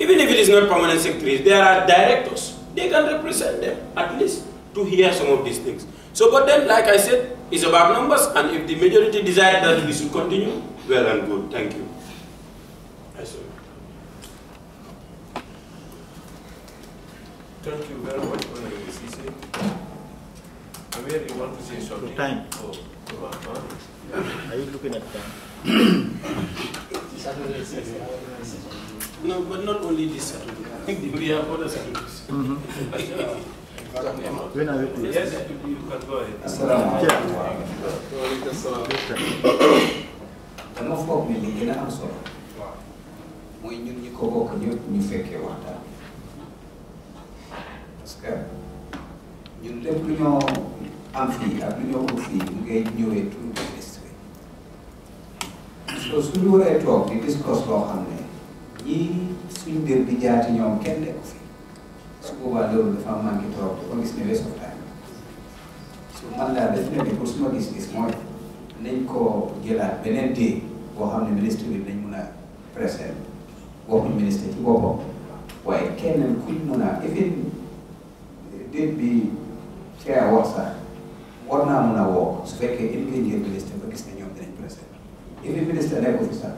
Even if it is not permanent secretaries, there are directors. They can represent them, at least, to hear some of these things. So, but then, like I said, it's about numbers, and if the majority decide that we should continue, well and good. Thank you. I saw. Thank you very much, Honorable Cisse. Where you want to say something? time. Oh, Are you looking at time? No, but not only this Saturday. We have other Saturdays. Mm-hmm. When are you closed? Yes, you can go mooy ñun ñi ko bokk ñëpp ñu fekkee waxtaan. Parce que ñun lépp lu ñoo am fii ak lu so suñu waree toog di discours loo xam ne ñii suñ mbir di jaati ñoom kenn su boobaa loolu dafa manqué trop dafa gis ne of time so man laa def ne pour suma gis-gis mooy nañ ko jëlaat beneen dee boo xam ne ministre bi nañ mun a présent waxuñ ministre ci boppam. Waaye kenn kuñ mun a even déet bi caa wax sax war naa mun a woo su fekkee njël ministre ba gis ne ñoom dinañ présent even ministre nekk fi sax.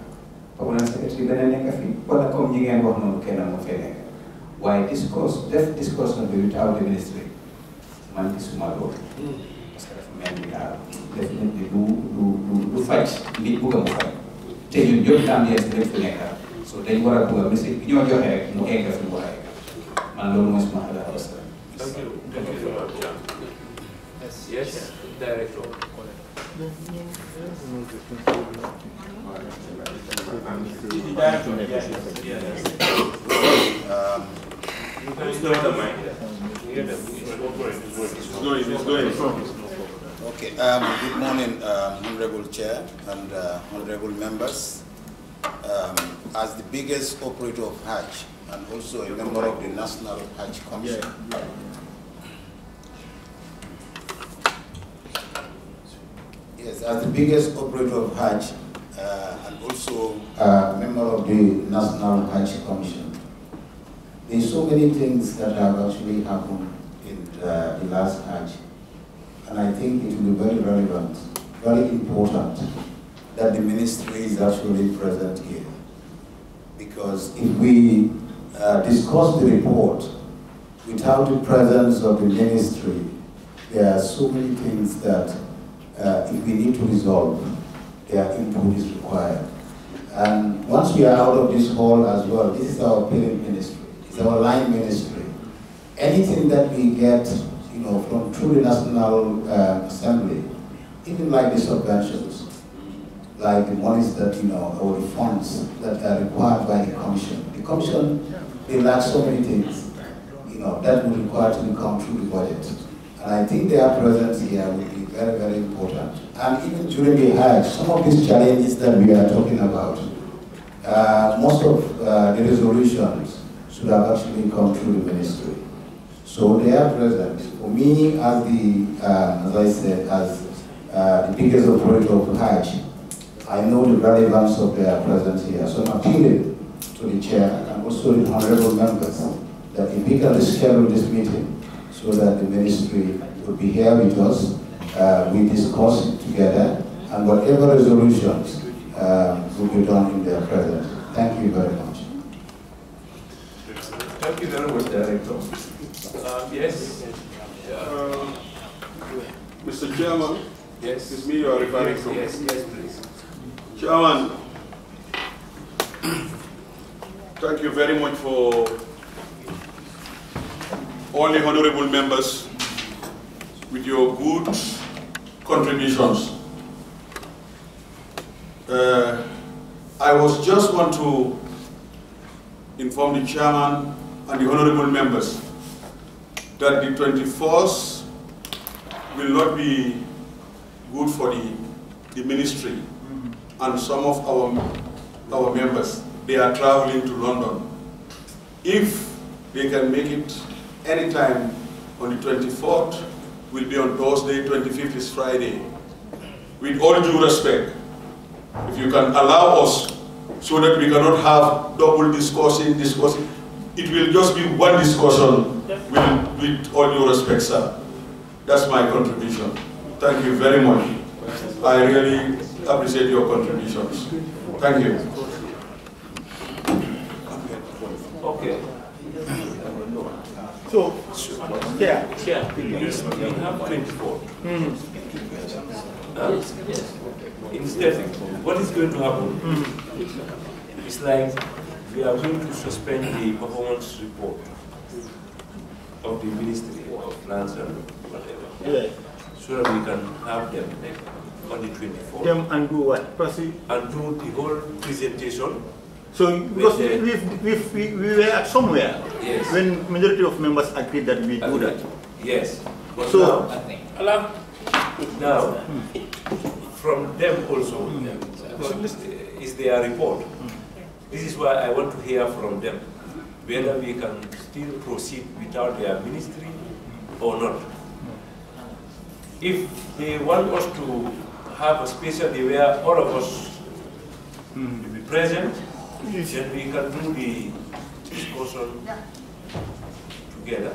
Permanent secretary dana nekk fi wala comme ñi ngeen wax noonu kenn moo fee nekk. Waaye discourse def discourse bi without the ministry. Man gisuma loolu parce que dafa mel ni daal def nañ ni du du du du faj nit bugg a mu faj te ñun ñëpp tam yees dañ fi nekkal so dañ war a bugg a message bi ñoo joxe rek mu egg fi mu war a egg man loolu mooy suma xalaat wasalaam Thank you. Thank you very much. Yes, yes, Director. Um, Okay, um, good morning, uh, Honorable Chair and uh, Honorable members. Um, as the biggest operator of Hajj and also a member of the National Hajj Commission, Yes, as the biggest operator of Hajj uh, and also a member of the National Hajj Commission, there's so many things that have actually happened in uh, the last Hajj, and I think it will be very relevant, very important that the ministry is actually present here. Because if we uh, discuss the report without the presence of the ministry, there are so many things that uh, if we need to resolve, their input is required. And once we are out of this hall as well, this is our parent ministry, our line ministry. Anything that we get, you know, from through the National uh, Assembly, even like the subventions, like the monies that, you know, or the funds that are required by the commission. The commission, they lack so many things, you know, that will require to come through the budget. And I think their presence here will be very, very important. And even during the Hajj, some of these challenges that we are talking about, uh, most of uh, the resolutions should have actually come through the ministry. So they are present. For me, as the, um, as I said, as uh, the biggest operator of Hajj, I know the relevance of their presence here. So I'm appealing to the chair and also the honorable members that if we can schedule this meeting so that the ministry will be here with us, uh, we discuss it together, and whatever resolutions uh, will be done in their presence. Thank you very much. Thank you very much, Director. Um, yes. Um, Mr. Chairman, Yes. it's me you are referring Yes, to. yes, yes, please. Chairman, thank you very much for all the honorable members with your good contributions. Uh, I was just want to inform the chairman and the honorable members that the 21st will not be good for the, the ministry mm-hmm. and some of our, our members. They are traveling to London. If they can make it anytime on the 24th, will be on Thursday, 25th is Friday. With all due respect, if you can allow us so that we cannot have double discussing, discussing, it will just be one discussion with, with all due respect, sir. That's my contribution. Thank you very much. I really appreciate your contributions. Thank you. Okay. So, Chair. Chair, please, we have 24. Uh, Instead, what is going to happen? It's like we are going to suspend the performance report of the Ministry of Lands and whatever. Yeah. So that we can have them on the 24th. Them and do what? Proceed. And do the whole presentation. So, because the- we've, we've, we, we were at somewhere Yes. when majority of members agreed that we do that. Yes. But So- now, now, from them also, is their report. This is why I want to hear from them, whether we can still proceed without their ministry or not. If they want us to have a special day where all of us will be present, then we can do the discussion together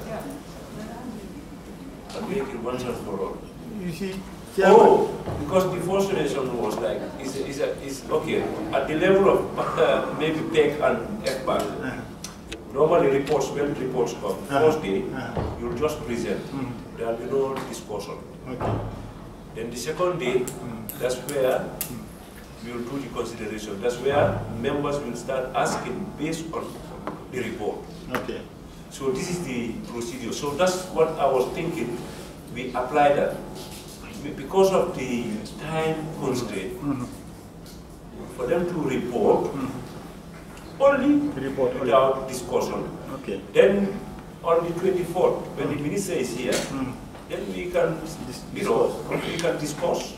and make it once and for all. You see, Oh, because the first solution was like, is, is, is okay, at the level of uh, maybe PEC and EFBAC, uh-huh. normally reports, when reports come, uh-huh. first day, uh-huh. you'll just present, mm-hmm. there'll be no discussion. Okay. Then the second day, mm-hmm. that's where mm-hmm. we'll do the consideration. That's where members will start asking based on the report. Okay. So this is the procedure. So that's what I was thinking. We apply that. Be- Because of the time constraint, mm-hmm. for them to report mm-hmm. only Report only. without discussion. Okay. Then on the 24th, when the mm-hmm. minister is here, then we can, you know, we can discuss.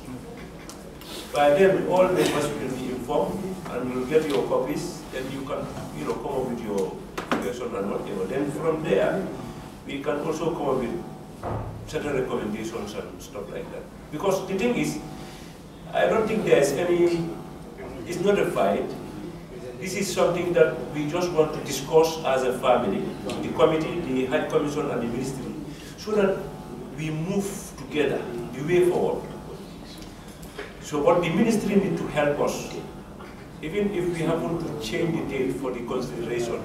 By then, all members will be informed and you'll get your copies, then you can, you know, come up with your question and whatever. Then from there, we can also come up with certain recommendations and stuff like that. Because the thing is, I don't think there's any, it's not a fight. This is something that we just want to discuss as a family, the committee, the Hajj Commission and the ministry, so that we move together the way forward. So what the ministry need to help us, even if we happen to change the date for the consideration,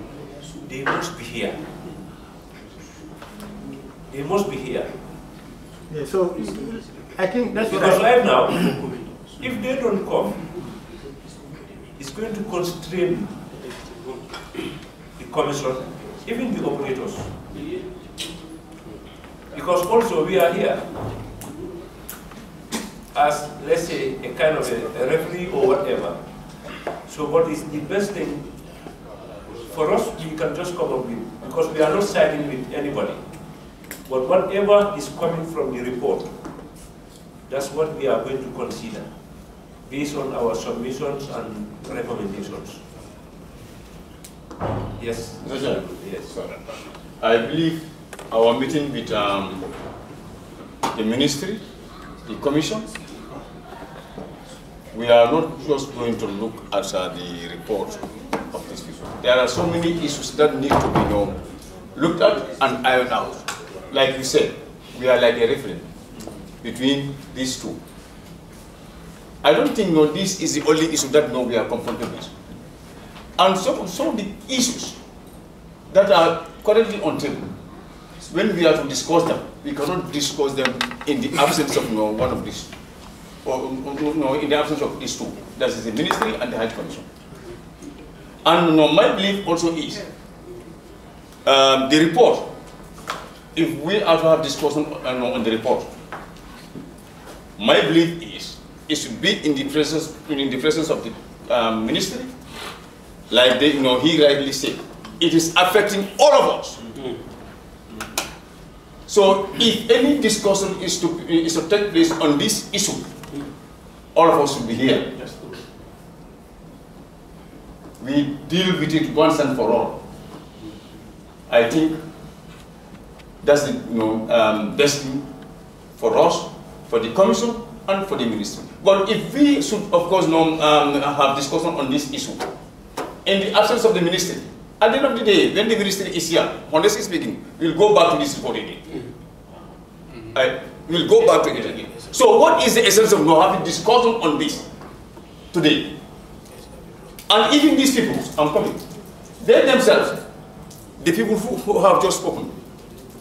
they must be here. They must be here. Yeah, so I think that's Because I, right now, if they don't come, it's going to constrain the commission, even the operators. Because also we are here as, let's say, a kind of a, a referee or whatever. So what is the best thing for us, we can just come up with, because we are not siding with anybody. But whatever is coming from the report, that's what we are going to consider based on our submissions and recommendations. Yes. Yes. I believe our meeting with um, the ministry, the commission, we are not just going to look at uh, the report of these people. There are so many issues that need to be known, looked at and ironed out. Like you said, we are like a reference between these two. I don't think no, this is the only issue that no, we are confronted with. And some, some of the issues that are currently on table, when we are to discuss them, we cannot discuss them in the absence of no, one of these, or no, in the absence of these two. That is the ministry and the Hajj Commission. And no, my belief also is um, the report. If we are to have discussion on the report, my belief is it should be in the presence in the presence of the um, ministry, like they, you know, he rightly said. It is affecting all of us. So if any discussion is to is to take place on this issue, all of us should be here. We deal with it once and for all. I think that's the you know, um, best thing for us, for the commission, and for the ministry. But if we should, of course, um, have discussion on this issue, in the absence of the ministry, at the end of the day, when the ministry is here, honestly speaking, we'll go back to this report again. I, we'll go back to it again. So what is the essence of not having discussion on this today? And even these people, I'm coming, they themselves, the people who, who have just spoken,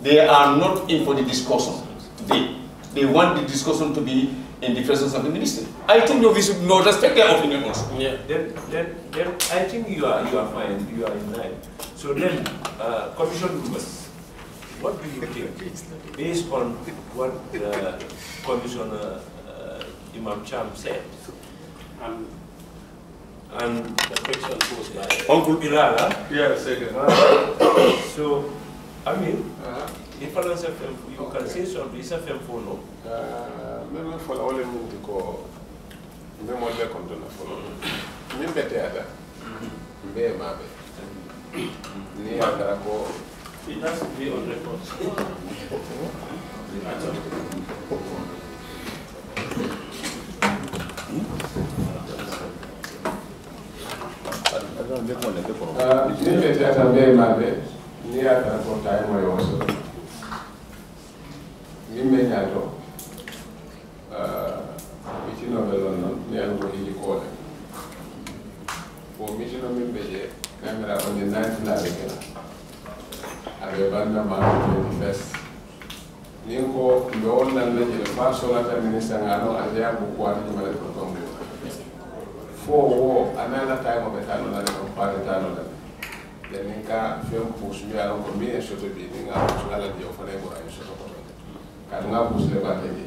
they are not in for the discussion. They, they want the discussion to be in the presence of the minister. I think we should not respect their opinion also. Yeah. Then, then, then I think you are you are fine. You are in line. So then, uh, commission members, what do you think, based on what uh, Commissioner uh, Imam Cham said, and and the question posed by Uncle Bilala? Yes, second. Uh, so, I mean, if I don't you can say something. It's a fem for no. meme fola wole munti ko mbe mo be kon dona folo min be teada mbe mabe ni yakara ko It has to be on record. Ah, min be teada mbe mabe ni yakara ko tay mo yo so ñaato mitinoɓelon noon mi anngo hili koole bon mitino min ɓe je camera on na natinaɓe gela aɓe bandama ɓeni bes. Nin ko ɓe wonnanna jele fa solata ministre ngano ajeya bokkuwatiñumale to tongo fo wo a nanataymo ɓe tanonade on paade tanonade nden nin ka fen puus mbiya lon ko min e soto ɓi nin a ala jew fana e ɓura en soto ko kaatu nga puus le bate je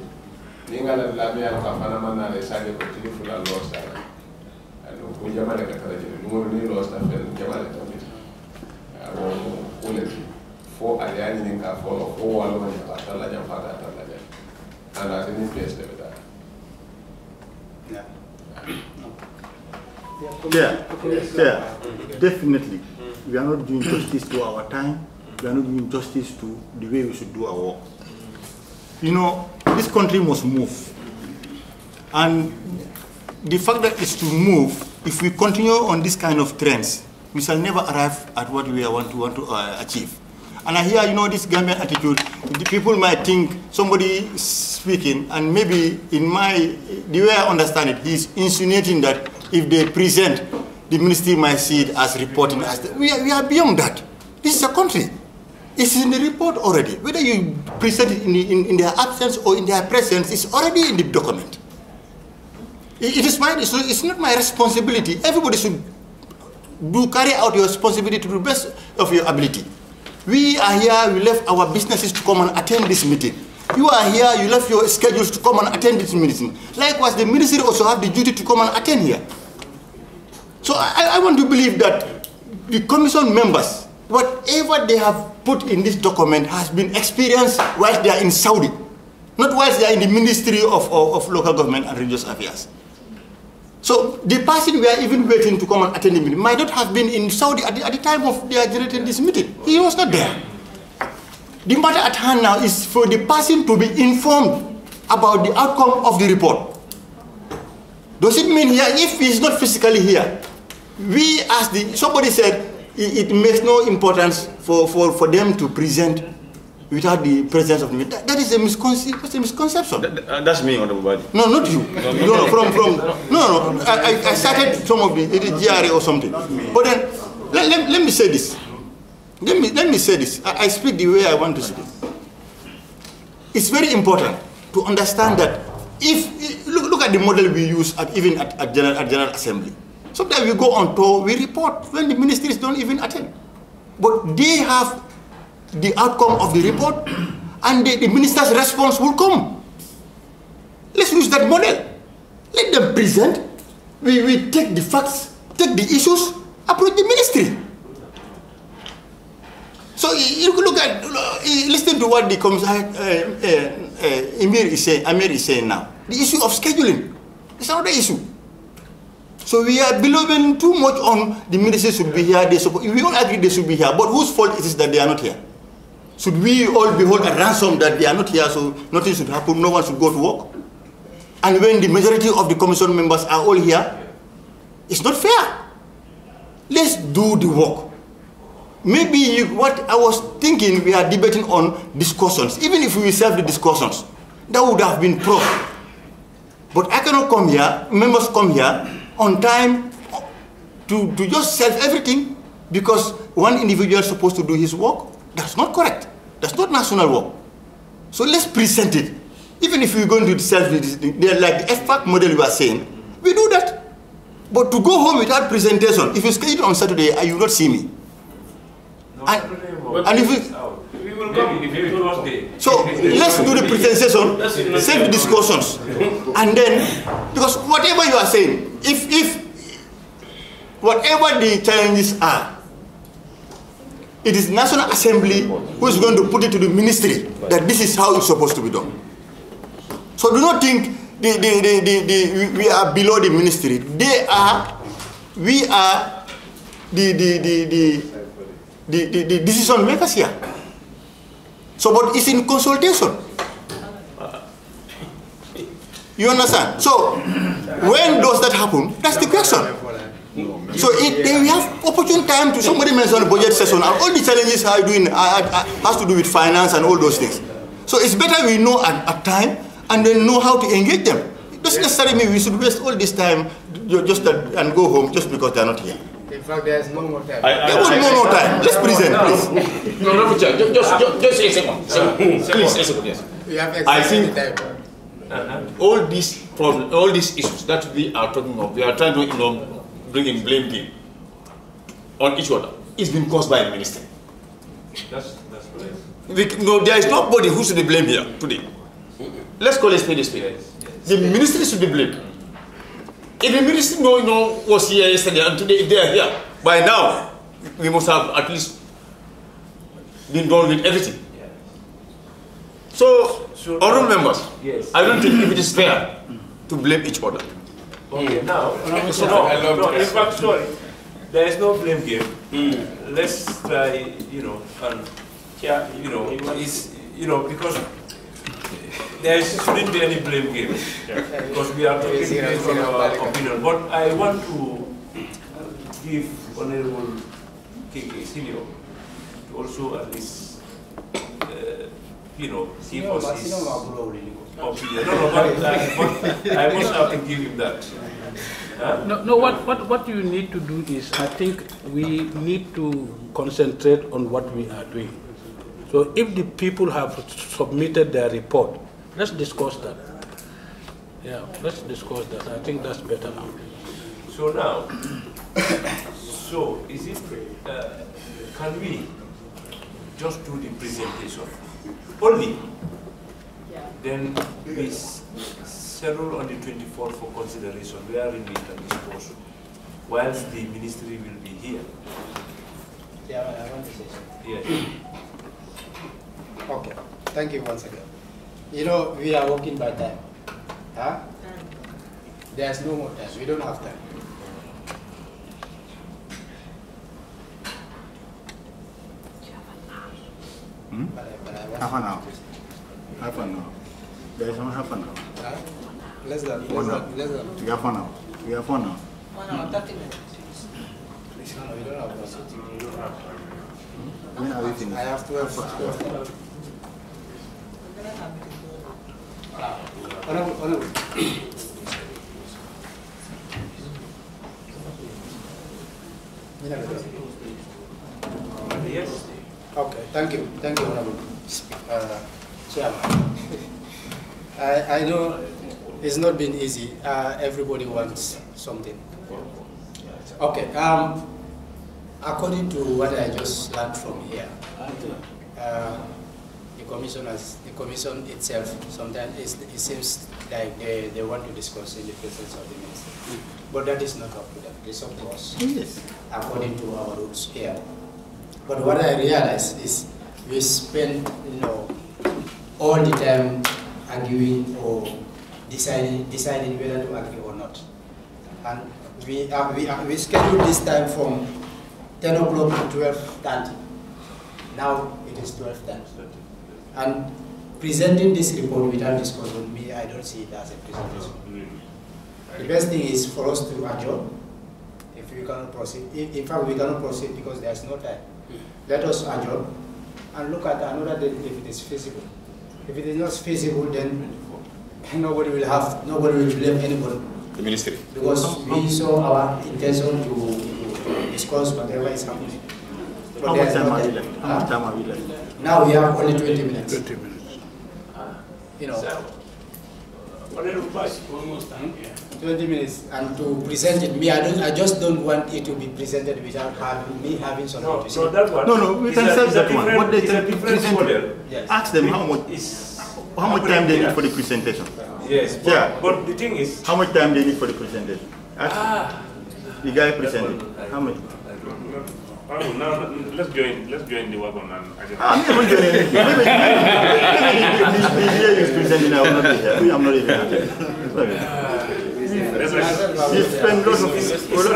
ni nga la la ka fana man na le sage ko tili fula lo sa ko jamale ka tara jere numero ni lo sa fel jamale to mi abo ko le fo ali ani ni ka fo fo wala man ka tala jam fa ka tala jam ana ni place de beta Yeah, yeah, definitely. We are not doing justice to our time. We are not doing justice to the way we should do our work. You know, this country must move. And the fact that it's to move, if we continue on this kind of trends, we shall never arrive at what we want to, want to uh, achieve. And I hear, you know, this Gambian attitude, the people might think somebody speaking, and maybe in my, the way I understand it, he's insinuating that if they present, the ministry might see it as reporting. As the, we, are, we are beyond that. This is a country. It's in the report already. Whether you present it in, the, in, in their absence or in their presence, it's already in the document. It, it is it's not, it's not my responsibility. Everybody should do carry out your responsibility to the best of your ability. We are here, we left our businesses to come and attend this meeting. You are here, you left your schedules to come and attend this meeting. Likewise, the ministry also have the duty to come and attend here. So I, I want to believe that the commission members, whatever they have put in this document has been experienced whilst they are in Saudi, not whilst they are in the Ministry of, of, of Local Government and Religious Affairs. So the person we are even waiting to come and attend the meeting might not have been in Saudi at the, at the time of they are generating this meeting. He was not there. The matter at hand now is for the person to be informed about the outcome of the report. Does it mean here, if he is not physically here, we as the, somebody said, it, it makes no importance for, for, for them to present without the presence of the meeting. That, that is a, misconce- that's a misconception. that's me, Honorable Badi. No, not you. No, no, from, from, no, no, I, I- I started some of the, it is GRA or something. But then, let, let, let me say this. Let me, let me say this. I, I speak the way I want to speak. It's very important to understand that if, look, look at the model we use at, even at, at, General, at General Assembly. Sometimes we go on tour, we report when the ministries don't even attend. But they have the outcome of the report and the, the minister's response will come. Let's use that model. Let them present. We, we take the facts, take the issues, approach the ministry. So you look at, uh, listen to what the commissar, uh, uh, uh, Amir is saying now. The issue of scheduling is another issue. So we are believing too much on the ministry should be here. They suppo- we all agree they should be here, but whose fault is it that they are not here? Should we all be held at ransom that they are not here, so nothing should happen, no one should go to work? And when the majority of the commission members are all here, it's not fair. Let's do the work. Maybe you, what I was thinking, we are debating on discussions. Even if we serve the discussions, that would have been pro. But I cannot come here, members come here on time to, to just serve everything because one individual is supposed to do his work. That's not correct. That's not national work. So let's present it. Even if we're going to self, they're like the FPAC model you are saying, we do that. But to go home without presentation, if you schedule on Saturday, uh, you will not see me. and, and if we, We will come maybe Thursday. so let's do the presentation, save the discussions, and then because whatever you are saying, if if whatever the challenges are, it is National Assembly who is going to put it to the ministry that this is how it's supposed to be done. So do not think the, the, the, we- are below the ministry. They are, we are the, the, the, the, the decision makers here. So, but it's in consultation. You understand? So, when does that happen? That's the question. So, it, then we have opportune time to somebody mentioned budget session. and All the challenges are doing are, are, are- has to do with finance and all those things. So, it's better we know at, at time and then know how to engage them. It doesn't necessarily mean we should waste all this time just that, and go home just because they're not here. In fact, there's no more time. There was no more time. Let's present, please. No, no, Richard, ju- just, just, just a second. second. Please, a second, yes. We have I exactly think time. Uh-huh. all these problems, all these issues that we are talking of, we are trying to, you know, bring in blame game on each other. It's been caused by the minister. That's, that's right. We, no, there is nobody who should be blamed here today. Let's call a spade a spade. The ministry should be blamed. If the ministry no, no, was here yesterday and today if they are here, by now we must have at least been done with everything. So, honorable members, Yes. I don't think if it is fair to blame each other. Okay, now, So- no, I love no, that. in fact, sorry, there is no blame game. Let's try, you know, and, yeah, you know, it's, you know, because there shouldn't be any blame game. Because we are talking based on our opinion. But I want to give Honorable KK Silio to also at least, uh, you know, give Sino us ma- his sino opinion. No, no, but, I- but I must have to give him that. Huh? No, no what, what, what you need to do is, I think we need to concentrate on what we are doing. So if the people have submitted their report, let's discuss that. Yeah, let's discuss that. I think that's better now. So now, so is it, uh, can we just do the presentation only? Then we s- settle on the 24th for consideration, wherein we can dispose, whilst the ministry will be here. Yeah, I want to say something. Yes. Okay, thank you once again. You know, we are working by time. Huh? Mm. There's no more time, we don't have time. Hmm? But I- but Half an hour. Half an hour. There is only half an hour. Huh? Less than, less One hour. than, less than. We have one hour. We have one hour. One hour, thirty minutes. No, no, we don't have one. We don't have When are we finished? I have twelve, twelve. Ah, Honorable, honorable. Yes. Okay, thank you, thank you, Honorable uh, Chairman. I, I know it's not been easy. Uh, everybody wants something. Okay, um, according to what I just learned from here, uh, the commission has, the commission itself, sometimes it seems like they, they want to discuss in the presence of the minister. But that is not up to them, it's up to us. Yes. According to our rules here. But what I realize is we spend, you know, all the time arguing or deciding, deciding whether to agree or not. And we, uh, we, uh, we scheduled this time from 10 o'clock to 12.30. Now it is 12.30. And presenting this report without discussion, me, I don't see it as a presentation. The best thing is for us to adjourn if we cannot proceed. In, in fact, we cannot proceed because there's no time. Let us adjourn and look at another date if it is feasible. If it is not feasible, then nobody will have, nobody will blame anybody. The ministry. Because we saw our intention to, to discuss whatever is happening. But How much time are we left? How much ah. time are we left? Now we have only 20 minutes. 20 minutes. You know, uh, almost done. 20 minutes and to present it. Me, I don't. I just don't want it to be presented without having me having something No, to say. no, that one. No, no, we is can a- accept is that one. different- What they is a can different present model. it. Ask them how much, Is, how much time they need for the presentation. Yes, but, Yeah. but the thing is, How much time they need for the presentation? Ask Ah. the guy presented. How much? Oh, now let's join. Let's join the wagon and. I'm not even doing anything. Maybe, maybe, maybe the, the year is presenting, I will not be here. I'm not even here. You spend of, a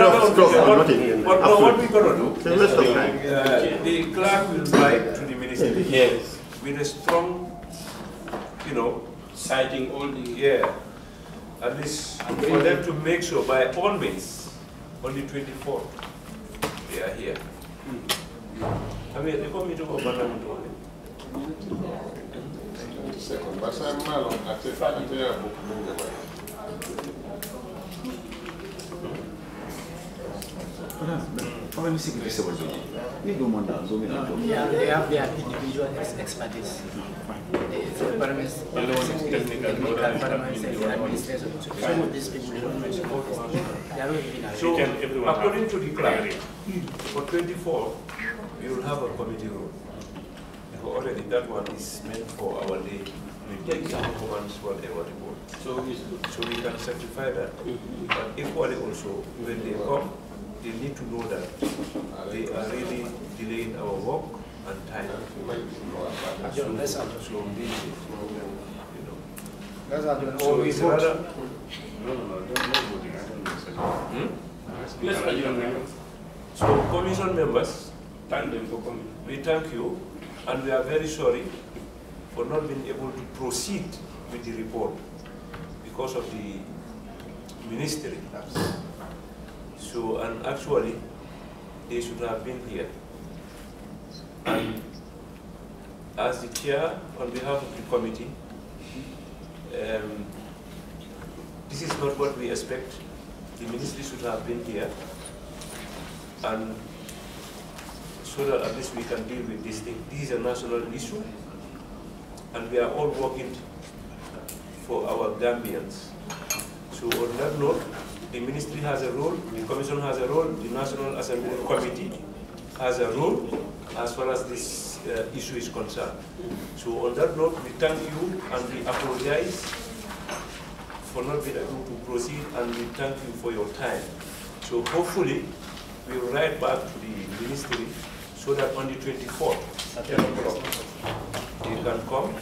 lot of stuff on nothing. But what we gonna do? It's a waste of time. Uh, the clerk will write to the minister. Yes. With a strong, you know, citing all the. Yeah. At least for them to make sure by all means, on the twenty-fourth, they are here. I mean, they come into a parliament only. Second, but I'm malo, I take, I take a book, mandang, dua minat. Yeah, they have their individual ex- expertise. The technical, administration. So some of these people don't aware. So, according to the clerk, for twenty-four, we will have a committee room. Already that one is meant for our day, meetings, performance, whatever they want. So we, so we can certify that. But if equally also, when they come, they need to know that they are really delaying our work and time. So, Let's adjourn. so we, you know. Let's adjourn. So rather, No, no, no, don't, so. Hmm? Let's adjourn. So, commission members, thank them for coming. We thank you, and we are very sorry for not being able to proceed with the report because of the ministry. So, and actually, they should have been here. And as the chair, on behalf of the committee, um, this is not what we expect. The ministry should have been here. And so that at least we can deal with this thing. This is a national issue. And we are all working for our Gambians. So on that note, the ministry has a role, the commission has a role, the National Assembly Committee has a role as far as this uh, issue is concerned. So on that note, we thank you and we apologize for not being able to proceed and we thank you for your time. So hopefully, we will write back to the ministry so that on the 24th, 10 o'clock, they can come,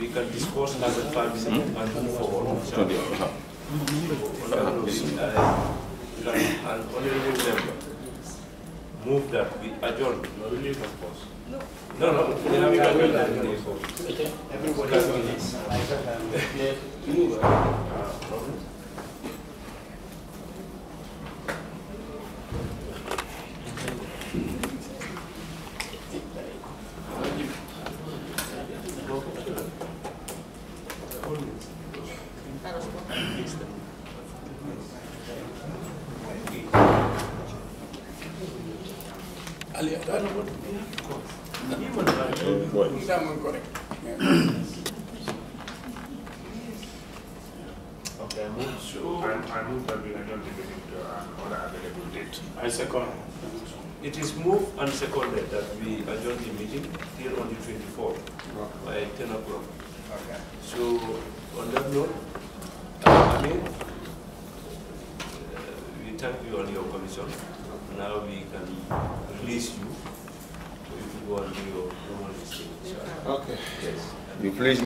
we can discuss as a family and move forward. So, on that note, we, uh, can an honorable member move that we adjourn. No, we leave of course. No, no, we have to adjourn that day. Everybody Because- Okay,